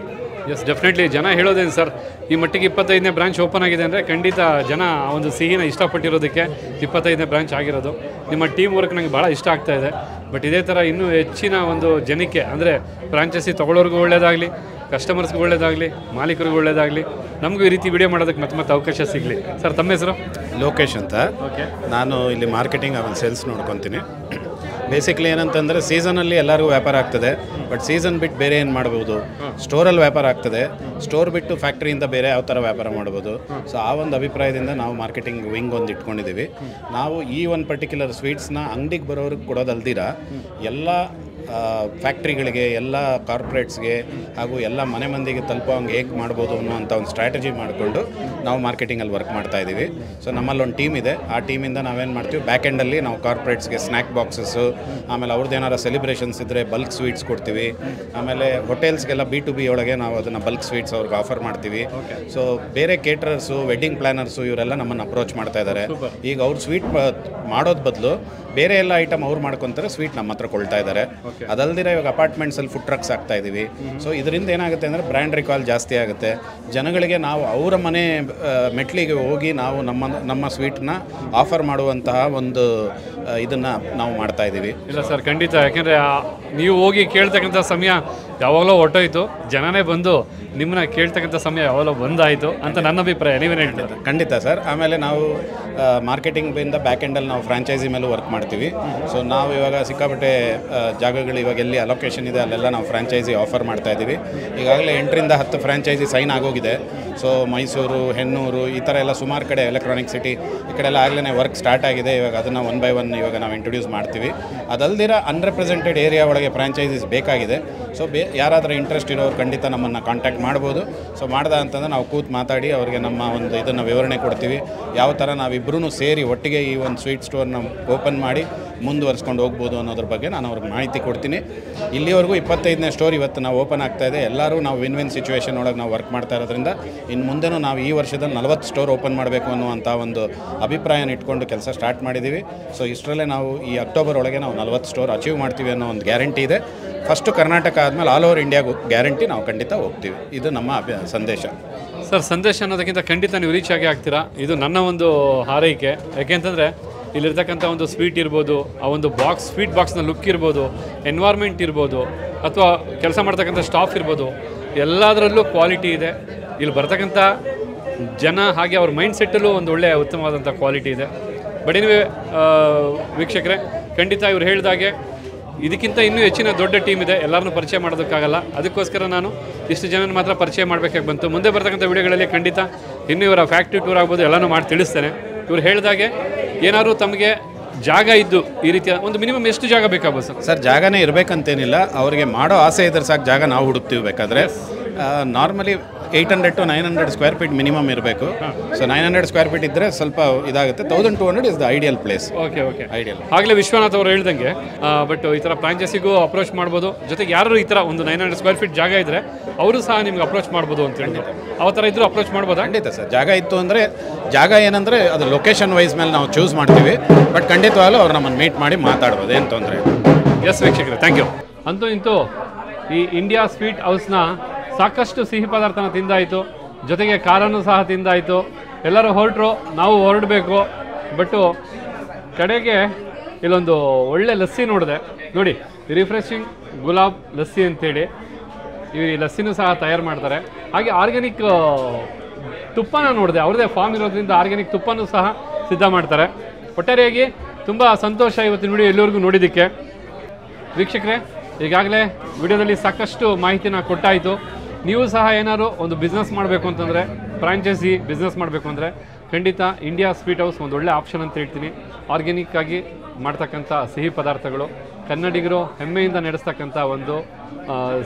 Speaker 1: ಎಸ್ ಡೆಫಿನೆಟ್ಲಿ ಜನ ಹೇಳೋದೇನು ಸರ್? ಈ ಮಟ್ಟಿಗೆ ಇಪ್ಪತ್ತೈದನೇ ಬ್ರಾಂಚ್ ಓಪನ್ ಆಗಿದೆ ಅಂದರೆ ಖಂಡಿತ ಜನ ಒಂದು ಸಿಹಿನ ಇಷ್ಟಪಟ್ಟಿರೋದಕ್ಕೆ ಇಪ್ಪತ್ತೈದನೇ ಬ್ರಾಂಚ್ ಆಗಿರೋದು. ನಿಮ್ಮ ಟೀಮ್ ವರ್ಕ್ ನನಗೆ ಭಾಳ ಇಷ್ಟ ಆಗ್ತಾ ಇದೆ. ಬಟ್ ಇದೇ ಥರ ಇನ್ನೂ ಹೆಚ್ಚಿನ ಒಂದು ಜನಕ್ಕೆ, ಅಂದರೆ ಫ್ರಾಂಚೈಸಿ ತೊಗೊಳೋರ್ಗೂ ಒಳ್ಳೇದಾಗಲಿ ಕಸ್ಟಮರ್ಸ್ಗೂ ಒಳ್ಳೇದಾಗಲಿ ಮಾಲೀಕರಿಗೂ ಒಳ್ಳೇದಾಗಲಿ ನಮಗೂ ಈ ರೀತಿ ವಿಡಿಯೋ ಮಾಡೋದಕ್ಕೆ ಮತ್ತೆ ಮತ್ತೆ ಅವಕಾಶ ಸಿಗಲಿ. ಸರ್ ತಮ್ಮ ಹೆಸರು?
Speaker 14: ಲೋಕೇಶ್ ಅಂತ. ಓಕೆ ನಾನು ಇಲ್ಲಿ ಮಾರ್ಕೆಟಿಂಗ್ ಆಮೇಲೆ ಸೇಲ್ಸ್ ನೋಡ್ಕೊತೀನಿ. ಬೇಸಿಕ್ಲಿ ಏನಂತಂದರೆ ಸೀಸನಲ್ಲಿ ಎಲ್ಲರಿಗೂ ವ್ಯಾಪಾರ ಆಗ್ತದೆ. ಬಟ್ ಸೀಸನ್ ಬಿಟ್ಟು ಬೇರೆ ಏನು ಮಾಡ್ಬೋದು? ಸ್ಟೋರಲ್ಲಿ ವ್ಯಾಪಾರ ಆಗ್ತದೆ. ಸ್ಟೋರ್ ಬಿಟ್ಟು ಫ್ಯಾಕ್ಟ್ರಿಯಿಂದ ಬೇರೆ ಯಾವ ಥರ ವ್ಯಾಪಾರ ಮಾಡ್ಬೋದು? ಸೊ ಆ ಒಂದು ಅಭಿಪ್ರಾಯದಿಂದ ನಾವು ಮಾರ್ಕೆಟಿಂಗ್ ವಿಂಗ್ ಒಂದು ಇಟ್ಕೊಂಡಿದ್ದೀವಿ ನಾವು ಈ ಒಂದು ಪರ್ಟಿಕ್ಯುಲರ್ ಸ್ವೀಟ್ಸ್ನ ಅಂಗಡಿಗೆ ಬರೋರಿಗೆ ಕೊಡೋದಲ್ದಿರ ಎಲ್ಲ ಫ್ಯಾಕ್ಟ್ರಿಗಳಿಗೆ ಎಲ್ಲ ಕಾರ್ಪೊರೇಟ್ಸ್ಗೆ ಹಾಗೂ ಎಲ್ಲ ಮನೆ ಮಂದಿಗೆ ತಲುಪೋ ಹಂಗೆ ಹೇಗೆ ಮಾಡ್ಬೋದು ಅನ್ನೋಂಥ ಒಂದು ಸ್ಟ್ರಾಟಜಿ ಮಾಡಿಕೊಂಡು ನಾವು ಮಾರ್ಕೆಟಿಂಗಲ್ಲಿ ವರ್ಕ್ ಮಾಡ್ತಾ ಇದ್ದೀವಿ ಸೊ ನಮ್ಮಲ್ಲಿ ಒಂದು ಟೀಮ್ ಇದೆ. ಆ ಟೀಮಿಂದ ನಾವೇನು ಮಾಡ್ತೀವಿ? ಬ್ಯಾಕ್ ಎಂಡಲ್ಲಿ ನಾವು ಕಾರ್ಪೊರೇಟ್ಸ್ಗೆ ಸ್ನ್ಯಾಕ್ ಬಾಕ್ಸಸ್ಸು ಆಮೇಲೆ ಅವ್ರದ್ದು ಏನಾರು ಸೆಲಿಬ್ರೇಷನ್ಸ್ ಇದ್ದರೆ ಬಲ್ಕ್ ಸ್ವೀಟ್ಸ್ ಕೊಡ್ತೀವಿ. ಆಮೇಲೆ ಹೋಟೆಲ್ಸ್ಗೆಲ್ಲ ಬಿ ಟು ಬಿ ಒಳಗೆ ನಾವು ಅದನ್ನು ಬಲ್ಕ್ ಸ್ವೀಟ್ಸ್ ಅವ್ರಿಗೆ ಆಫರ್ ಮಾಡ್ತೀವಿ. ಸೊ ಬೇರೆ ಕೇಟ್ರರ್ಸು ವೆಡ್ಡಿಂಗ್ ಪ್ಲ್ಯಾನರ್ಸು ಇವರೆಲ್ಲ ನಮ್ಮನ್ನು ಅಪ್ರೋಚ್ ಮಾಡ್ತಾ ಇದ್ದಾರೆ ಈಗ ಅವ್ರು ಸ್ವೀಟ್ ಮಾಡೋದು ಬದಲು ಬೇರೆ ಎಲ್ಲ ಐಟಮ್ ಅವ್ರು ಮಾಡ್ಕೊತಾರೆ ಸ್ವೀಟ್ ನಮ್ಮ ಹತ್ರ ಕೊಳ್ತಾ ಇದ್ದಾರೆ ಅದಲ್ದಿರ ಇವಾಗ ಅಪಾರ್ಟ್ಮೆಂಟ್ಸಲ್ಲಿ ಫುಡ್ ಟ್ರಕ್ಸ್ ಆಗ್ತಾ ಇದೀವಿ. ಸೊ ಇದರಿಂದ ಏನಾಗುತ್ತೆ ಅಂದರೆ ಬ್ರ್ಯಾಂಡ್ ರಿಕಾಲ್ ಜಾಸ್ತಿ ಆಗುತ್ತೆ. ಜನಗಳಿಗೆ ನಾವು ಅವರ ಮನೆ ಮೆಟ್ಲಿಗೆ ಹೋಗಿ ನಾವು ನಮ್ಮ ನಮ್ಮ ಸ್ವೀಟ್ನ ಆಫರ್ ಮಾಡುವಂತಹ ಒಂದು ಇದನ್ನ ನಾವು ಮಾಡ್ತಾ ಇದೀವಿ.
Speaker 1: ಇಲ್ಲ ಸರ್ ಖಂಡಿತ. ಯಾಕೆಂದರೆ ನೀವು ಹೋಗಿ ಕೇಳ್ತಕ್ಕಂಥ ಸಮಯ ಯಾವಾಗಲೋ ಹೊಟ್ಟೋಯ್ತು ಜನನೇ ಬಂದು ನಿಮ್ಮನ್ನ ಕೇಳ್ತಕ್ಕಂಥ ಸಮಯ ಯಾವಾಗಲೋ ಬಂದಾಯಿತು ಅಂತ ನನ್ನ ಅಭಿಪ್ರಾಯ. ನೀವೇನು ಹೇಳ್ತೀರಾ?
Speaker 14: ಖಂಡಿತ ಸರ್. ಆಮೇಲೆ ನಾವು ಮಾರ್ಕೆಟಿಂಗ್ ಇಂದ ಬ್ಯಾಕ್ ಎಂಡಲ್ಲಿ ನಾವು ಫ್ರಾಂಚೈಸಿ ಮೇಲೂ ವರ್ಕ್ ಮಾಡ್ತೀವಿ. ಸೊ ನಾವು ಇವಾಗ ಸಿಕ್ಕಾಪಟ್ಟೆ ಜಾಗಗಳು ಇವಾಗ ಎಲ್ಲಿ ಅಲೊಕೇಶನ್ ಇದೆ ಅಲ್ಲೆಲ್ಲ ನಾವು ಫ್ರಾಂಚೈಸಿ ಆಫರ್ ಮಾಡ್ತಾ ಇದ್ದೀವಿ ಈಗಾಗಲೇ ಎಂಟರಿಂದ ಹತ್ತು ಫ್ರಾಂಚೈಸಿ ಸೈನ್ ಆಗೋಗಿದೆ. ಸೊ ಮೈಸೂರು ಹೆಣ್ಣೂರು ಈ ಥರ ಎಲ್ಲ ಸುಮಾರು ಕಡೆ ಎಲೆಕ್ಟ್ರಾನಿಕ್ ಸಿಟಿ ಈ ಕಡೆ ಎಲ್ಲ ಆಗಲೇ ವರ್ಕ್ ಸ್ಟಾರ್ಟ್ ಆಗಿದೆ. ಇವಾಗ ಅದನ್ನು ಒನ್ ಬೈ ಒನ್ ಇವಾಗ ನಾವು ಇಂಟ್ರೊಡ್ಯೂಸ್ ಮಾಡ್ತೀವಿ. ಅದಲ್ದಿರ ಅನ್ರೆಪ್ರೆಸೆಂಟೆಡ್ ಏರಿಯಾ ಒಳಗೆ ಫ್ರಾಂಚೈಸೀಸ್ ಬೇಕಾಗಿದೆ. ಸೊ ಬೇ, ಯಾರಾದರೂ ಇಂಟ್ರೆಸ್ಟ್ ಇರೋರು ಖಂಡಿತ ನಮ್ಮನ್ನು ಕಾಂಟ್ಯಾಕ್ಟ್ ಮಾಡ್ಬೋದು. ಸೊ ಮಾಡ್ದ ಅಂತಂದ್ರೆ ನಾವು ಕೂತ್ ಮಾತಾಡಿ ಅವರಿಗೆ ನಮ್ಮ ಒಂದು ಇದನ್ನು ವಿವರಣೆ ಕೊಡ್ತೀವಿ. ಯಾವ ಥರ ನಾವಿಬ್ಬರೂ ಸೇರಿ ಒಟ್ಟಿಗೆ ಈ ಒಂದು ಸ್ವೀಟ್ ಸ್ಟೋರ್ನ ಓಪನ್ ಮಾಡಿ ಮುಂದುವರಿಸ್ಕೊಂಡು ಹೋಗ್ಬೋದು ಅನ್ನೋದ್ರ ಬಗ್ಗೆ ನಾನು ಅವ್ರಿಗೆ ಮಾಹಿತಿ ಕೊಡ್ತೀನಿ. ಇಲ್ಲಿವರೆಗೂ ಇಪ್ಪತ್ತೈದನೇ ಸ್ಟೋರ್ ಇವತ್ತು ನಾವು ಓಪನ್ ಆಗ್ತಾ ಇದೆ. ಎಲ್ಲರೂ ನಾವು ವಿನ್ ವಿನ್ ಸಿಚುವೇಷನ್ ಒಳಗೆ ನಾವು ವರ್ಕ್ ಮಾಡ್ತಾ ಇರೋದ್ರಿಂದ ಇನ್ನು ಮುಂದೆನೂ ನಾವು ಈ ವರ್ಷದ ನಲವತ್ತು ಸ್ಟೋರ್ ಓಪನ್ ಮಾಡಬೇಕು ಅನ್ನುವಂಥ ಒಂದು ಅಭಿಪ್ರಾಯನ ಇಟ್ಕೊಂಡು ಕೆಲಸ ಸ್ಟಾರ್ಟ್ ಮಾಡಿದ್ದೀವಿ ಸೊ ಇಷ್ಟರಲ್ಲೇ ನಾವು ಈ ಅಕ್ಟೋಬರ್ ಒಳಗೆ ನಾವು ನಲವತ್ತು ಸ್ಟೋರ್ ಅಚೀವ್ ಮಾಡ್ತೀವಿ ಅನ್ನೋ ಒಂದು ಗ್ಯಾರಂಟಿ ಇದೆ. ಫಸ್ಟು ಕರ್ನಾಟಕ ಆದಮೇಲೆ ಆಲ್ ಓವರ್ ಇಂಡಿಯಾಗೂ ಗ್ಯಾರಂಟಿ ನಾವು ಖಂಡಿತ ಹೋಗ್ತೀವಿ. ಇದು ನಮ್ಮ ಸಂದೇಶ.
Speaker 1: ಸರ್, ಸಂದೇಶ ಅನ್ನೋದಕ್ಕಿಂತ ಖಂಡಿತ ನೀವು ರೀಚ್ ಆಗಿ ಆಗ್ತೀರಾ? ಇದು ನನ್ನ ಒಂದು ಹಾರೈಕೆ. ಯಾಕೆಂತಂದರೆ ಇಲ್ಲಿರ್ತಕ್ಕಂಥ ಒಂದು ಸ್ವೀಟ್ ಇರ್ಬೋದು, ಆ ಒಂದು ಬಾಕ್ಸ್, ಸ್ವೀಟ್ ಬಾಕ್ಸ್ನ ಲುಕ್ ಇರ್ಬೋದು ಎನ್ವೈರ್ಮೆಂಟ್ ಇರ್ಬೋದು, ಅಥವಾ ಕೆಲಸ ಮಾಡ್ತಕ್ಕಂಥ ಸ್ಟಾಫ್ ಇರ್ಬೋದು, ಎಲ್ಲದರಲ್ಲೂ ಕ್ವಾಲಿಟಿ ಇದೆ. ಇಲ್ಲಿ ಬರ್ತಕ್ಕಂಥ ಜನ ಹಾಗೆ ಅವ್ರ ಮೈಂಡ್ ಸೆಟ್ಟಲ್ಲೂ ಒಂದು ಒಳ್ಳೆಯ ಉತ್ತಮವಾದಂಥ ಕ್ವಾಲಿಟಿ ಇದೆ. ಬಟ್ ಎನಿವೆ ವೀಕ್ಷಕರೇ, ಖಂಡಿತ ಇವ್ರು ಹೇಳಿದಾಗೆ ಇದಕ್ಕಿಂತ ಇನ್ನೂ ಹೆಚ್ಚಿನ ದೊಡ್ಡ ಟೀಮ್ ಇದೆ. ಎಲ್ಲರನ್ನೂ ಪರಿಚಯ ಮಾಡೋದಕ್ಕಾಗಲ್ಲ. ಅದಕ್ಕೋಸ್ಕರ ನಾನು ಇಷ್ಟು ಜನನ ಮಾತ್ರ ಪರಿಚಯ ಮಾಡಬೇಕಾಗಿ ಬಂತು. ಮುಂದೆ ಬರ್ತಕ್ಕಂಥ ವಿಡಿಯೋಗಳಲ್ಲಿ ಖಂಡಿತ ಇನ್ನೂ ಇವರ ಫ್ಯಾಕ್ಟ್ರಿ ಟೂರ್ ಆಗ್ಬೋದು, ಎಲ್ಲನೂ ಮಾಡಿ ತಿಳಿಸ್ತೇನೆ. ಇವ್ರು ಹೇಳಿದಾಗೆ ಏನಾದರೂ ತಮಗೆ ಜಾಗ ಇದ್ದು ಈ ರೀತಿಯ ಒಂದು ಮಿನಿಮಮ್ ಎಷ್ಟು ಜಾಗ ಬೇಕಾಗ್ಬೋದು ಸರ್?
Speaker 14: ಸರ್, ಜಾಗನೇ ಇರಬೇಕಂತೇನಿಲ್ಲ. ಅವರಿಗೆ ಮಾಡೋ ಆಸೆ ಇದ್ರೆ ಸಾಕು, ಜಾಗ ನಾವು ಹುಡುಕ್ತೀವಿ ಬೇಕಾದರೆ. Normally eight hundred to nine hundred square feet minimum ಇರಬೇಕು. So nine hundred square feet ಇದ್ದರೆ ಸ್ವಲ್ಪ ಇದಾಗುತ್ತೆ. Thousand two hundred is the ideal place
Speaker 1: okay okay
Speaker 14: ideal
Speaker 1: ಆಗಲೇ ವಿಶ್ವನಾಥ್ ಅವರು ಹೇಳ್ದಂಗೆ ಬಟ್ ಈ ಥರ ಫ್ರಾಂಚೈಸಿಗೂ ಅಪ್ರೋಚ್ ಮಾಡ್ಬೋದು. ಜೊತೆಗೆ ಯಾರು ಈ ಥರ ಒಂದು ನೈನ್ ಹಂಡ್ರೆಡ್ ಸ್ಕ್ವೇರ್ ಫೀಟ್ ಜಾಗ ಇದ್ದರೆ ಅವರು ಸಹ ನಿಮ್ಗೆ ಅಪ್ರೋಚ್ ಮಾಡ್ಬೋದು ಅಂತ ಹೇಳಿ ಆ ಥರ ಇದ್ರು ಅಪ್ರೋಚ್ ಮಾಡ್ಬೋದು?
Speaker 14: ಖಂಡಿತ ಸರ್. ಜಾಗ ಇತ್ತು ಅಂದರೆ ಜಾಗ ಏನಂದರೆ ಅದು ಲೊಕೇಶನ್ ವೈಸ್ ಮೇಲೆ ನಾವು ಚೂಸ್ ಮಾಡ್ತೀವಿ. ಬಟ್ ಖಂಡಿತವಾಗ್ಲೂ ಅವ್ರು ನಮ್ಮನ್ನು ಮೀಟ್ ಮಾಡಿ ಮಾತಾಡ್ಬೋದು. ಏನು ತೊಂದರೆ
Speaker 1: ಎಸ್ ವೀಕ್ಷಕರೇ ಥ್ಯಾಂಕ್ ಯು ಅಂತೂ ಇಂತೂ ಈ ಇಂಡಿಯಾ ಸ್ವೀಟ್ ಹೌಸ್ನ ಸಾಕಷ್ಟು ಸಿಹಿ ಪದಾರ್ಥನ ತಿಂದಾಯಿತು. ಜೊತೆಗೆ ಕಾರನ್ನು ಸಹ ತಿಂದಾಯಿತು. ಎಲ್ಲರೂ ಹೊರಟರು. ನಾವು ಹೊರಡಬೇಕು. ಬಟ್ಟು ಕಡೆಗೆ ಇಲ್ಲೊಂದು ಒಳ್ಳೆ ಲಸ್ಸಿ ನೋಡಿದೆ. ನೋಡಿ ರಿಫ್ರೆಶಿಂಗ್ ಗುಲಾಬ್ ಲಸ್ಸಿ ಅಂತೇಳಿ. ಈ ಲಸ್ಸಿನೂ ಸಹ ತಯಾರು ಮಾಡ್ತಾರೆ. ಹಾಗೆ ಆರ್ಗ್ಯಾನಿಕ್ ತುಪ್ಪನ ನೋಡಿದೆ. ಅವ್ರದ್ದೇ ಫಾರ್ಮ್ ಇರೋದ್ರಿಂದ ಆರ್ಗ್ಯಾನಿಕ್ ತುಪ್ಪನೂ ಸಹ ಸಿದ್ಧ ಮಾಡ್ತಾರೆ. ಒಟ್ಟಾರೆಯಾಗಿ ತುಂಬ ಸಂತೋಷ ಇವತ್ತಿನ ವಿಡಿಯೋ ಎಲ್ಲರಿಗೂ ನೋಡಿದ್ದಕ್ಕೆ. ವೀಕ್ಷಕರೇ, ಈಗಾಗಲೇ ವಿಡಿಯೋದಲ್ಲಿ ಸಾಕಷ್ಟು ಮಾಹಿತಿನ ಕೊಟ್ಟಾಯಿತು. ನೀವು ಸಹ ಏನಾದ್ರು ಒಂದು ಬಿಸ್ನೆಸ್ ಮಾಡಬೇಕು ಅಂತಂದರೆ ಫ್ರಾಂಚೈಸಿ ಬಿಸ್ನೆಸ್ ಮಾಡಬೇಕು ಅಂದರೆ, ಖಂಡಿತ ಇಂಡಿಯಾ ಸ್ವೀಟ್ ಹೌಸ್ ಒಂದು ಒಳ್ಳೆ ಆಪ್ಷನ್ ಅಂತ ಹೇಳ್ತೀನಿ. ಆರ್ಗ್ಯಾನಿಕ್ಕಾಗಿ ಮಾಡ್ತಕ್ಕಂಥ ಸಿಹಿ ಪದಾರ್ಥಗಳು, ಕನ್ನಡಿಗರು ಹೆಮ್ಮೆಯಿಂದ ನಡೆಸ್ತಕ್ಕಂಥ ಒಂದು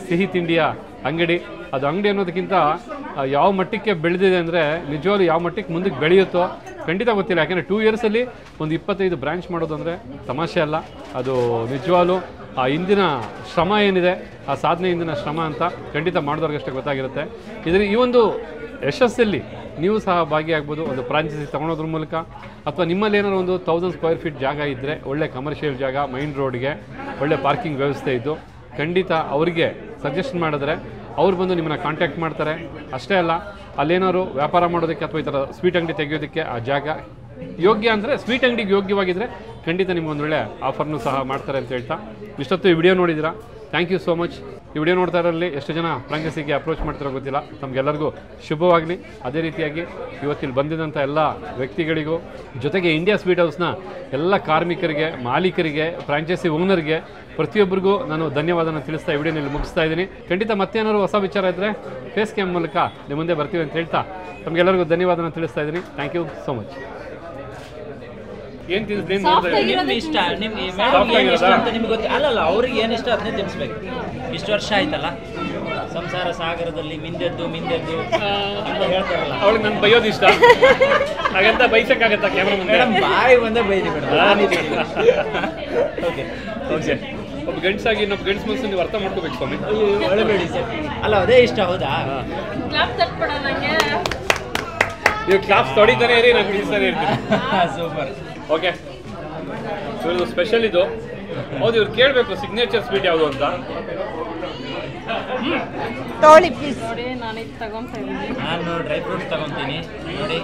Speaker 1: ಸಿಹಿ ತಿಂಡಿಯ ಅಂಗಡಿ. ಅದು ಅಂಗಡಿ ಅನ್ನೋದಕ್ಕಿಂತ ಯಾವ ಮಟ್ಟಕ್ಕೆ ಬೆಳೆದಿದೆ ಅಂದರೆ ನಿಜವಾಗ್ಲೂ ಯಾವ ಮಟ್ಟಕ್ಕೆ ಮುಂದಕ್ಕೆ ಬೆಳೆಯುತ್ತೋ ಖಂಡಿತ ಗೊತ್ತಿಲ್ಲ. ಯಾಕೆಂದರೆ ಟೂ ಇಯರ್ಸಲ್ಲಿ ಒಂದು ಇಪ್ಪತ್ತೈದು ಬ್ರಾಂಚ್ ಮಾಡೋದು ಅಂದರೆ ತಮಾಷೆ ಅಲ್ಲ. ಅದು ನಿಜವಾಗ್ಲೂ, ಆ ಹಿಂದಿನ ಶ್ರಮ ಏನಿದೆ, ಆ ಸಾಧನೆ ಹಿಂದಿನ ಶ್ರಮ ಅಂತ ಖಂಡಿತ ಮಾಡಿದವ್ರಿಗಷ್ಟೇ ಗೊತ್ತಾಗಿರುತ್ತೆ. ಇದರ ಈ ಒಂದು ಯಶಸ್ಸಲ್ಲಿ ನೀವು ಸಹ ಭಾಗಿಯಾಗ್ಬೋದು. ಒಂದು ಫ್ರಾಂಚೈಸಿ ತೊಗೊಳೋದ್ರ ಮೂಲಕ. ಅಥವಾ ನಿಮ್ಮಲ್ಲಿ ಏನಾದ್ರು ಒಂದು ತೌಸಂಡ್ ಸ್ಕ್ವೇರ್ ಫೀಟ್ ಜಾಗ ಇದ್ದರೆ ಒಳ್ಳೆ ಕಮರ್ಷಿಯಲ್ ಜಾಗ ಮೈನ್ ರೋಡ್ಗೆ ಒಳ್ಳೆ ಪಾರ್ಕಿಂಗ್ ವ್ಯವಸ್ಥೆ ಇದ್ದು ಖಂಡಿತ ಅವರಿಗೆ ಸಜೆಷನ್ ಮಾಡಿದ್ರೆ ಅವ್ರು ಬಂದು ನಿಮ್ಮನ್ನ ಕಾಂಟ್ಯಾಕ್ಟ್ ಮಾಡ್ತಾರೆ. ಅಷ್ಟೇ ಅಲ್ಲ, ಅಲ್ಲೇನಾದ್ರು ವ್ಯಾಪಾರ ಮಾಡೋದಕ್ಕೆ ಅಥವಾ ಈ ಥರ ಸ್ವೀಟ್ ಅಂಗಡಿ ತೆಗೆಯೋದಕ್ಕೆ ಆ ಜಾಗ ಯೋಗ್ಯ ಅಂದರೆ ಸ್ವೀಟ್ ಅಂಗಡಿಗೆ ಯೋಗ್ಯವಾಗಿದ್ದರೆ ಖಂಡಿತ ನಿಮ್ಗೊಂದು ಒಳ್ಳೆ ಆಫರ್ನು ಸಹ ಮಾಡ್ತಾರೆ ಅಂತ ಹೇಳ್ತಾ. ಇಷ್ಟೊತ್ತು ಈ ವಿಡಿಯೋ ನೋಡಿದ್ದೀರಾ? ಥ್ಯಾಂಕ್ ಯು ಸೋ ಮಚ್ ಈ ವಿಡಿಯೋ ನೋಡ್ತಾ ಇರಲಿ ಎಷ್ಟು ಜನ ಫ್ರಾಂಚೈಸಿಗೆ ಅಪ್ರೋಚ್ ಮಾಡ್ತಾರೋ ಗೊತ್ತಿಲ್ಲ. ತಮಗೆಲ್ಲರಿಗೂ ಶುಭವಾಗಲಿ. ಅದೇ ರೀತಿಯಾಗಿ ಇವತ್ತಿಲ್ಲಿ ಬಂದಿದ್ದಂಥ ಎಲ್ಲ ವ್ಯಕ್ತಿಗಳಿಗೂ, ಜೊತೆಗೆ ಇಂಡಿಯಾ ಸ್ವೀಟ್ ಹೌಸ್ನ ಎಲ್ಲ ಕಾರ್ಮಿಕರಿಗೆ, ಮಾಲೀಕರಿಗೆ ಫ್ರಾಂಚೈಸಿ ಓನರ್ಗೆ ಪ್ರತಿಯೊಬ್ಬರಿಗೂ ನಾನು ಧನ್ಯವಾದನ ತಿಳಿಸ್ತಾ ವಿಡಿಯೋನಲ್ಲಿ ಮುಗಿಸ್ತಾ ಇದ್ದೀನಿ. ಖಂಡಿತ ಮತ್ತೇನಾದ್ರು ಹೊಸ ವಿಚಾರ ಇದ್ದರೆ ಫೇಸ್ ಕ್ಯಾಮ್ ಮೂಲಕ ನಿಮ್ಮ ಮುಂದೆ ಬರ್ತೀವಿ ಅಂತ ಹೇಳ್ತಾ ತಮಗೆಲ್ಲರಿಗೂ ಧನ್ಯವಾದನ ತಿಳಿಸ್ತಾ ಇದ್ದೀನಿ. ಥ್ಯಾಂಕ್ ಯು ಸೋ ಮಚ್ ಏನು ತಿನ್ನಿಸ್ತೀನಿ
Speaker 7: ನಿಮ್ಗೆ ಇಷ್ಟ? ನಿಮ್ಗೆ ಏನು ಇಷ್ಟ ಅಂತ ನಿಮ್ಗೆ ಗೊತ್ತಿ ಅಲ್ಲಲ್ಲ ಅವ್ರಿಗೆ ಏನು ಇಷ್ಟ ಅದನ್ನೇ ತಿನ್ನಿಸ್ಬೇಕು ಇಷ್ಟು ವರ್ಷ ಆಯ್ತಲ್ಲ? ಸಂಸಾರ ಸಾಗರದಲ್ಲಿ ಮಿಂದೆದ್ದು ಮಿಂದೆದ್ದು ಅಂತ ಹೇಳ್ತಾರಲ್ಲ.
Speaker 1: ಅವಳಿಗೆ ನನ್ ಬೈಯೋದು ಇಷ್ಟ. ಹಾಗಂತ ಬೈಸಕ್ಕಾಗತ್ತ ಕ್ಯಾಮ್ರಾ ಮುಂದೆ?
Speaker 7: ಮೇಡಮ್ ಬಾಯಿ ಬಂದೇ ಬೈದಿ ಮೇಡಮ್.
Speaker 1: ಓಕೆ. ಓಕೆ. ಒಬ್ಬ ಗಂಡಸಾಗಿ ಇನ್ನೊಬ್ಬ ಗಂಡಸ್ ಮನಸ್ಸು ನೀವು ಅರ್ಥ ಮಾಡ್ಕೋಬೇಕು ಸ್ವಾಮಿ.
Speaker 7: ಒಳ್ಳೆಬೇಡಿ ಸರ್. ಅಲ್ಲ ಅದೇ ಇಷ್ಟ ಹೌದಾ?
Speaker 1: ನೀವು ಕ್ಲಾಪ್ಸ್ ತೊಡಿತಾನೆ ಇರಿ ನಾನು ಬಿಡಿಸ್ತಾನೆ ಇರ್ತೀನಿ.
Speaker 7: ಸೂಪರ್.
Speaker 1: ಓಕೆ ಇವ್ರದ್ದು ಸ್ಪೆಷಲ್ ಇದು. ಹೌದು ಇವ್ರು ಕೇಳಬೇಕು ಸಿಗ್ನೇಚರ್ ಸ್ವೀಟ್ ಯಾವುದು ಅಂತ.
Speaker 8: ತೋಳಿ ಪ್ಲೀಸ್
Speaker 9: ನೋಡಿ ನಾನು ಇದು ತಗೊಂತ ಇದ್ದೀನಿ.
Speaker 7: ನಾನು ಡ್ರೈ ಫ್ರೂಟ್ಸ್ ತಗೊಂತೀನಿ. ನೋಡಿ.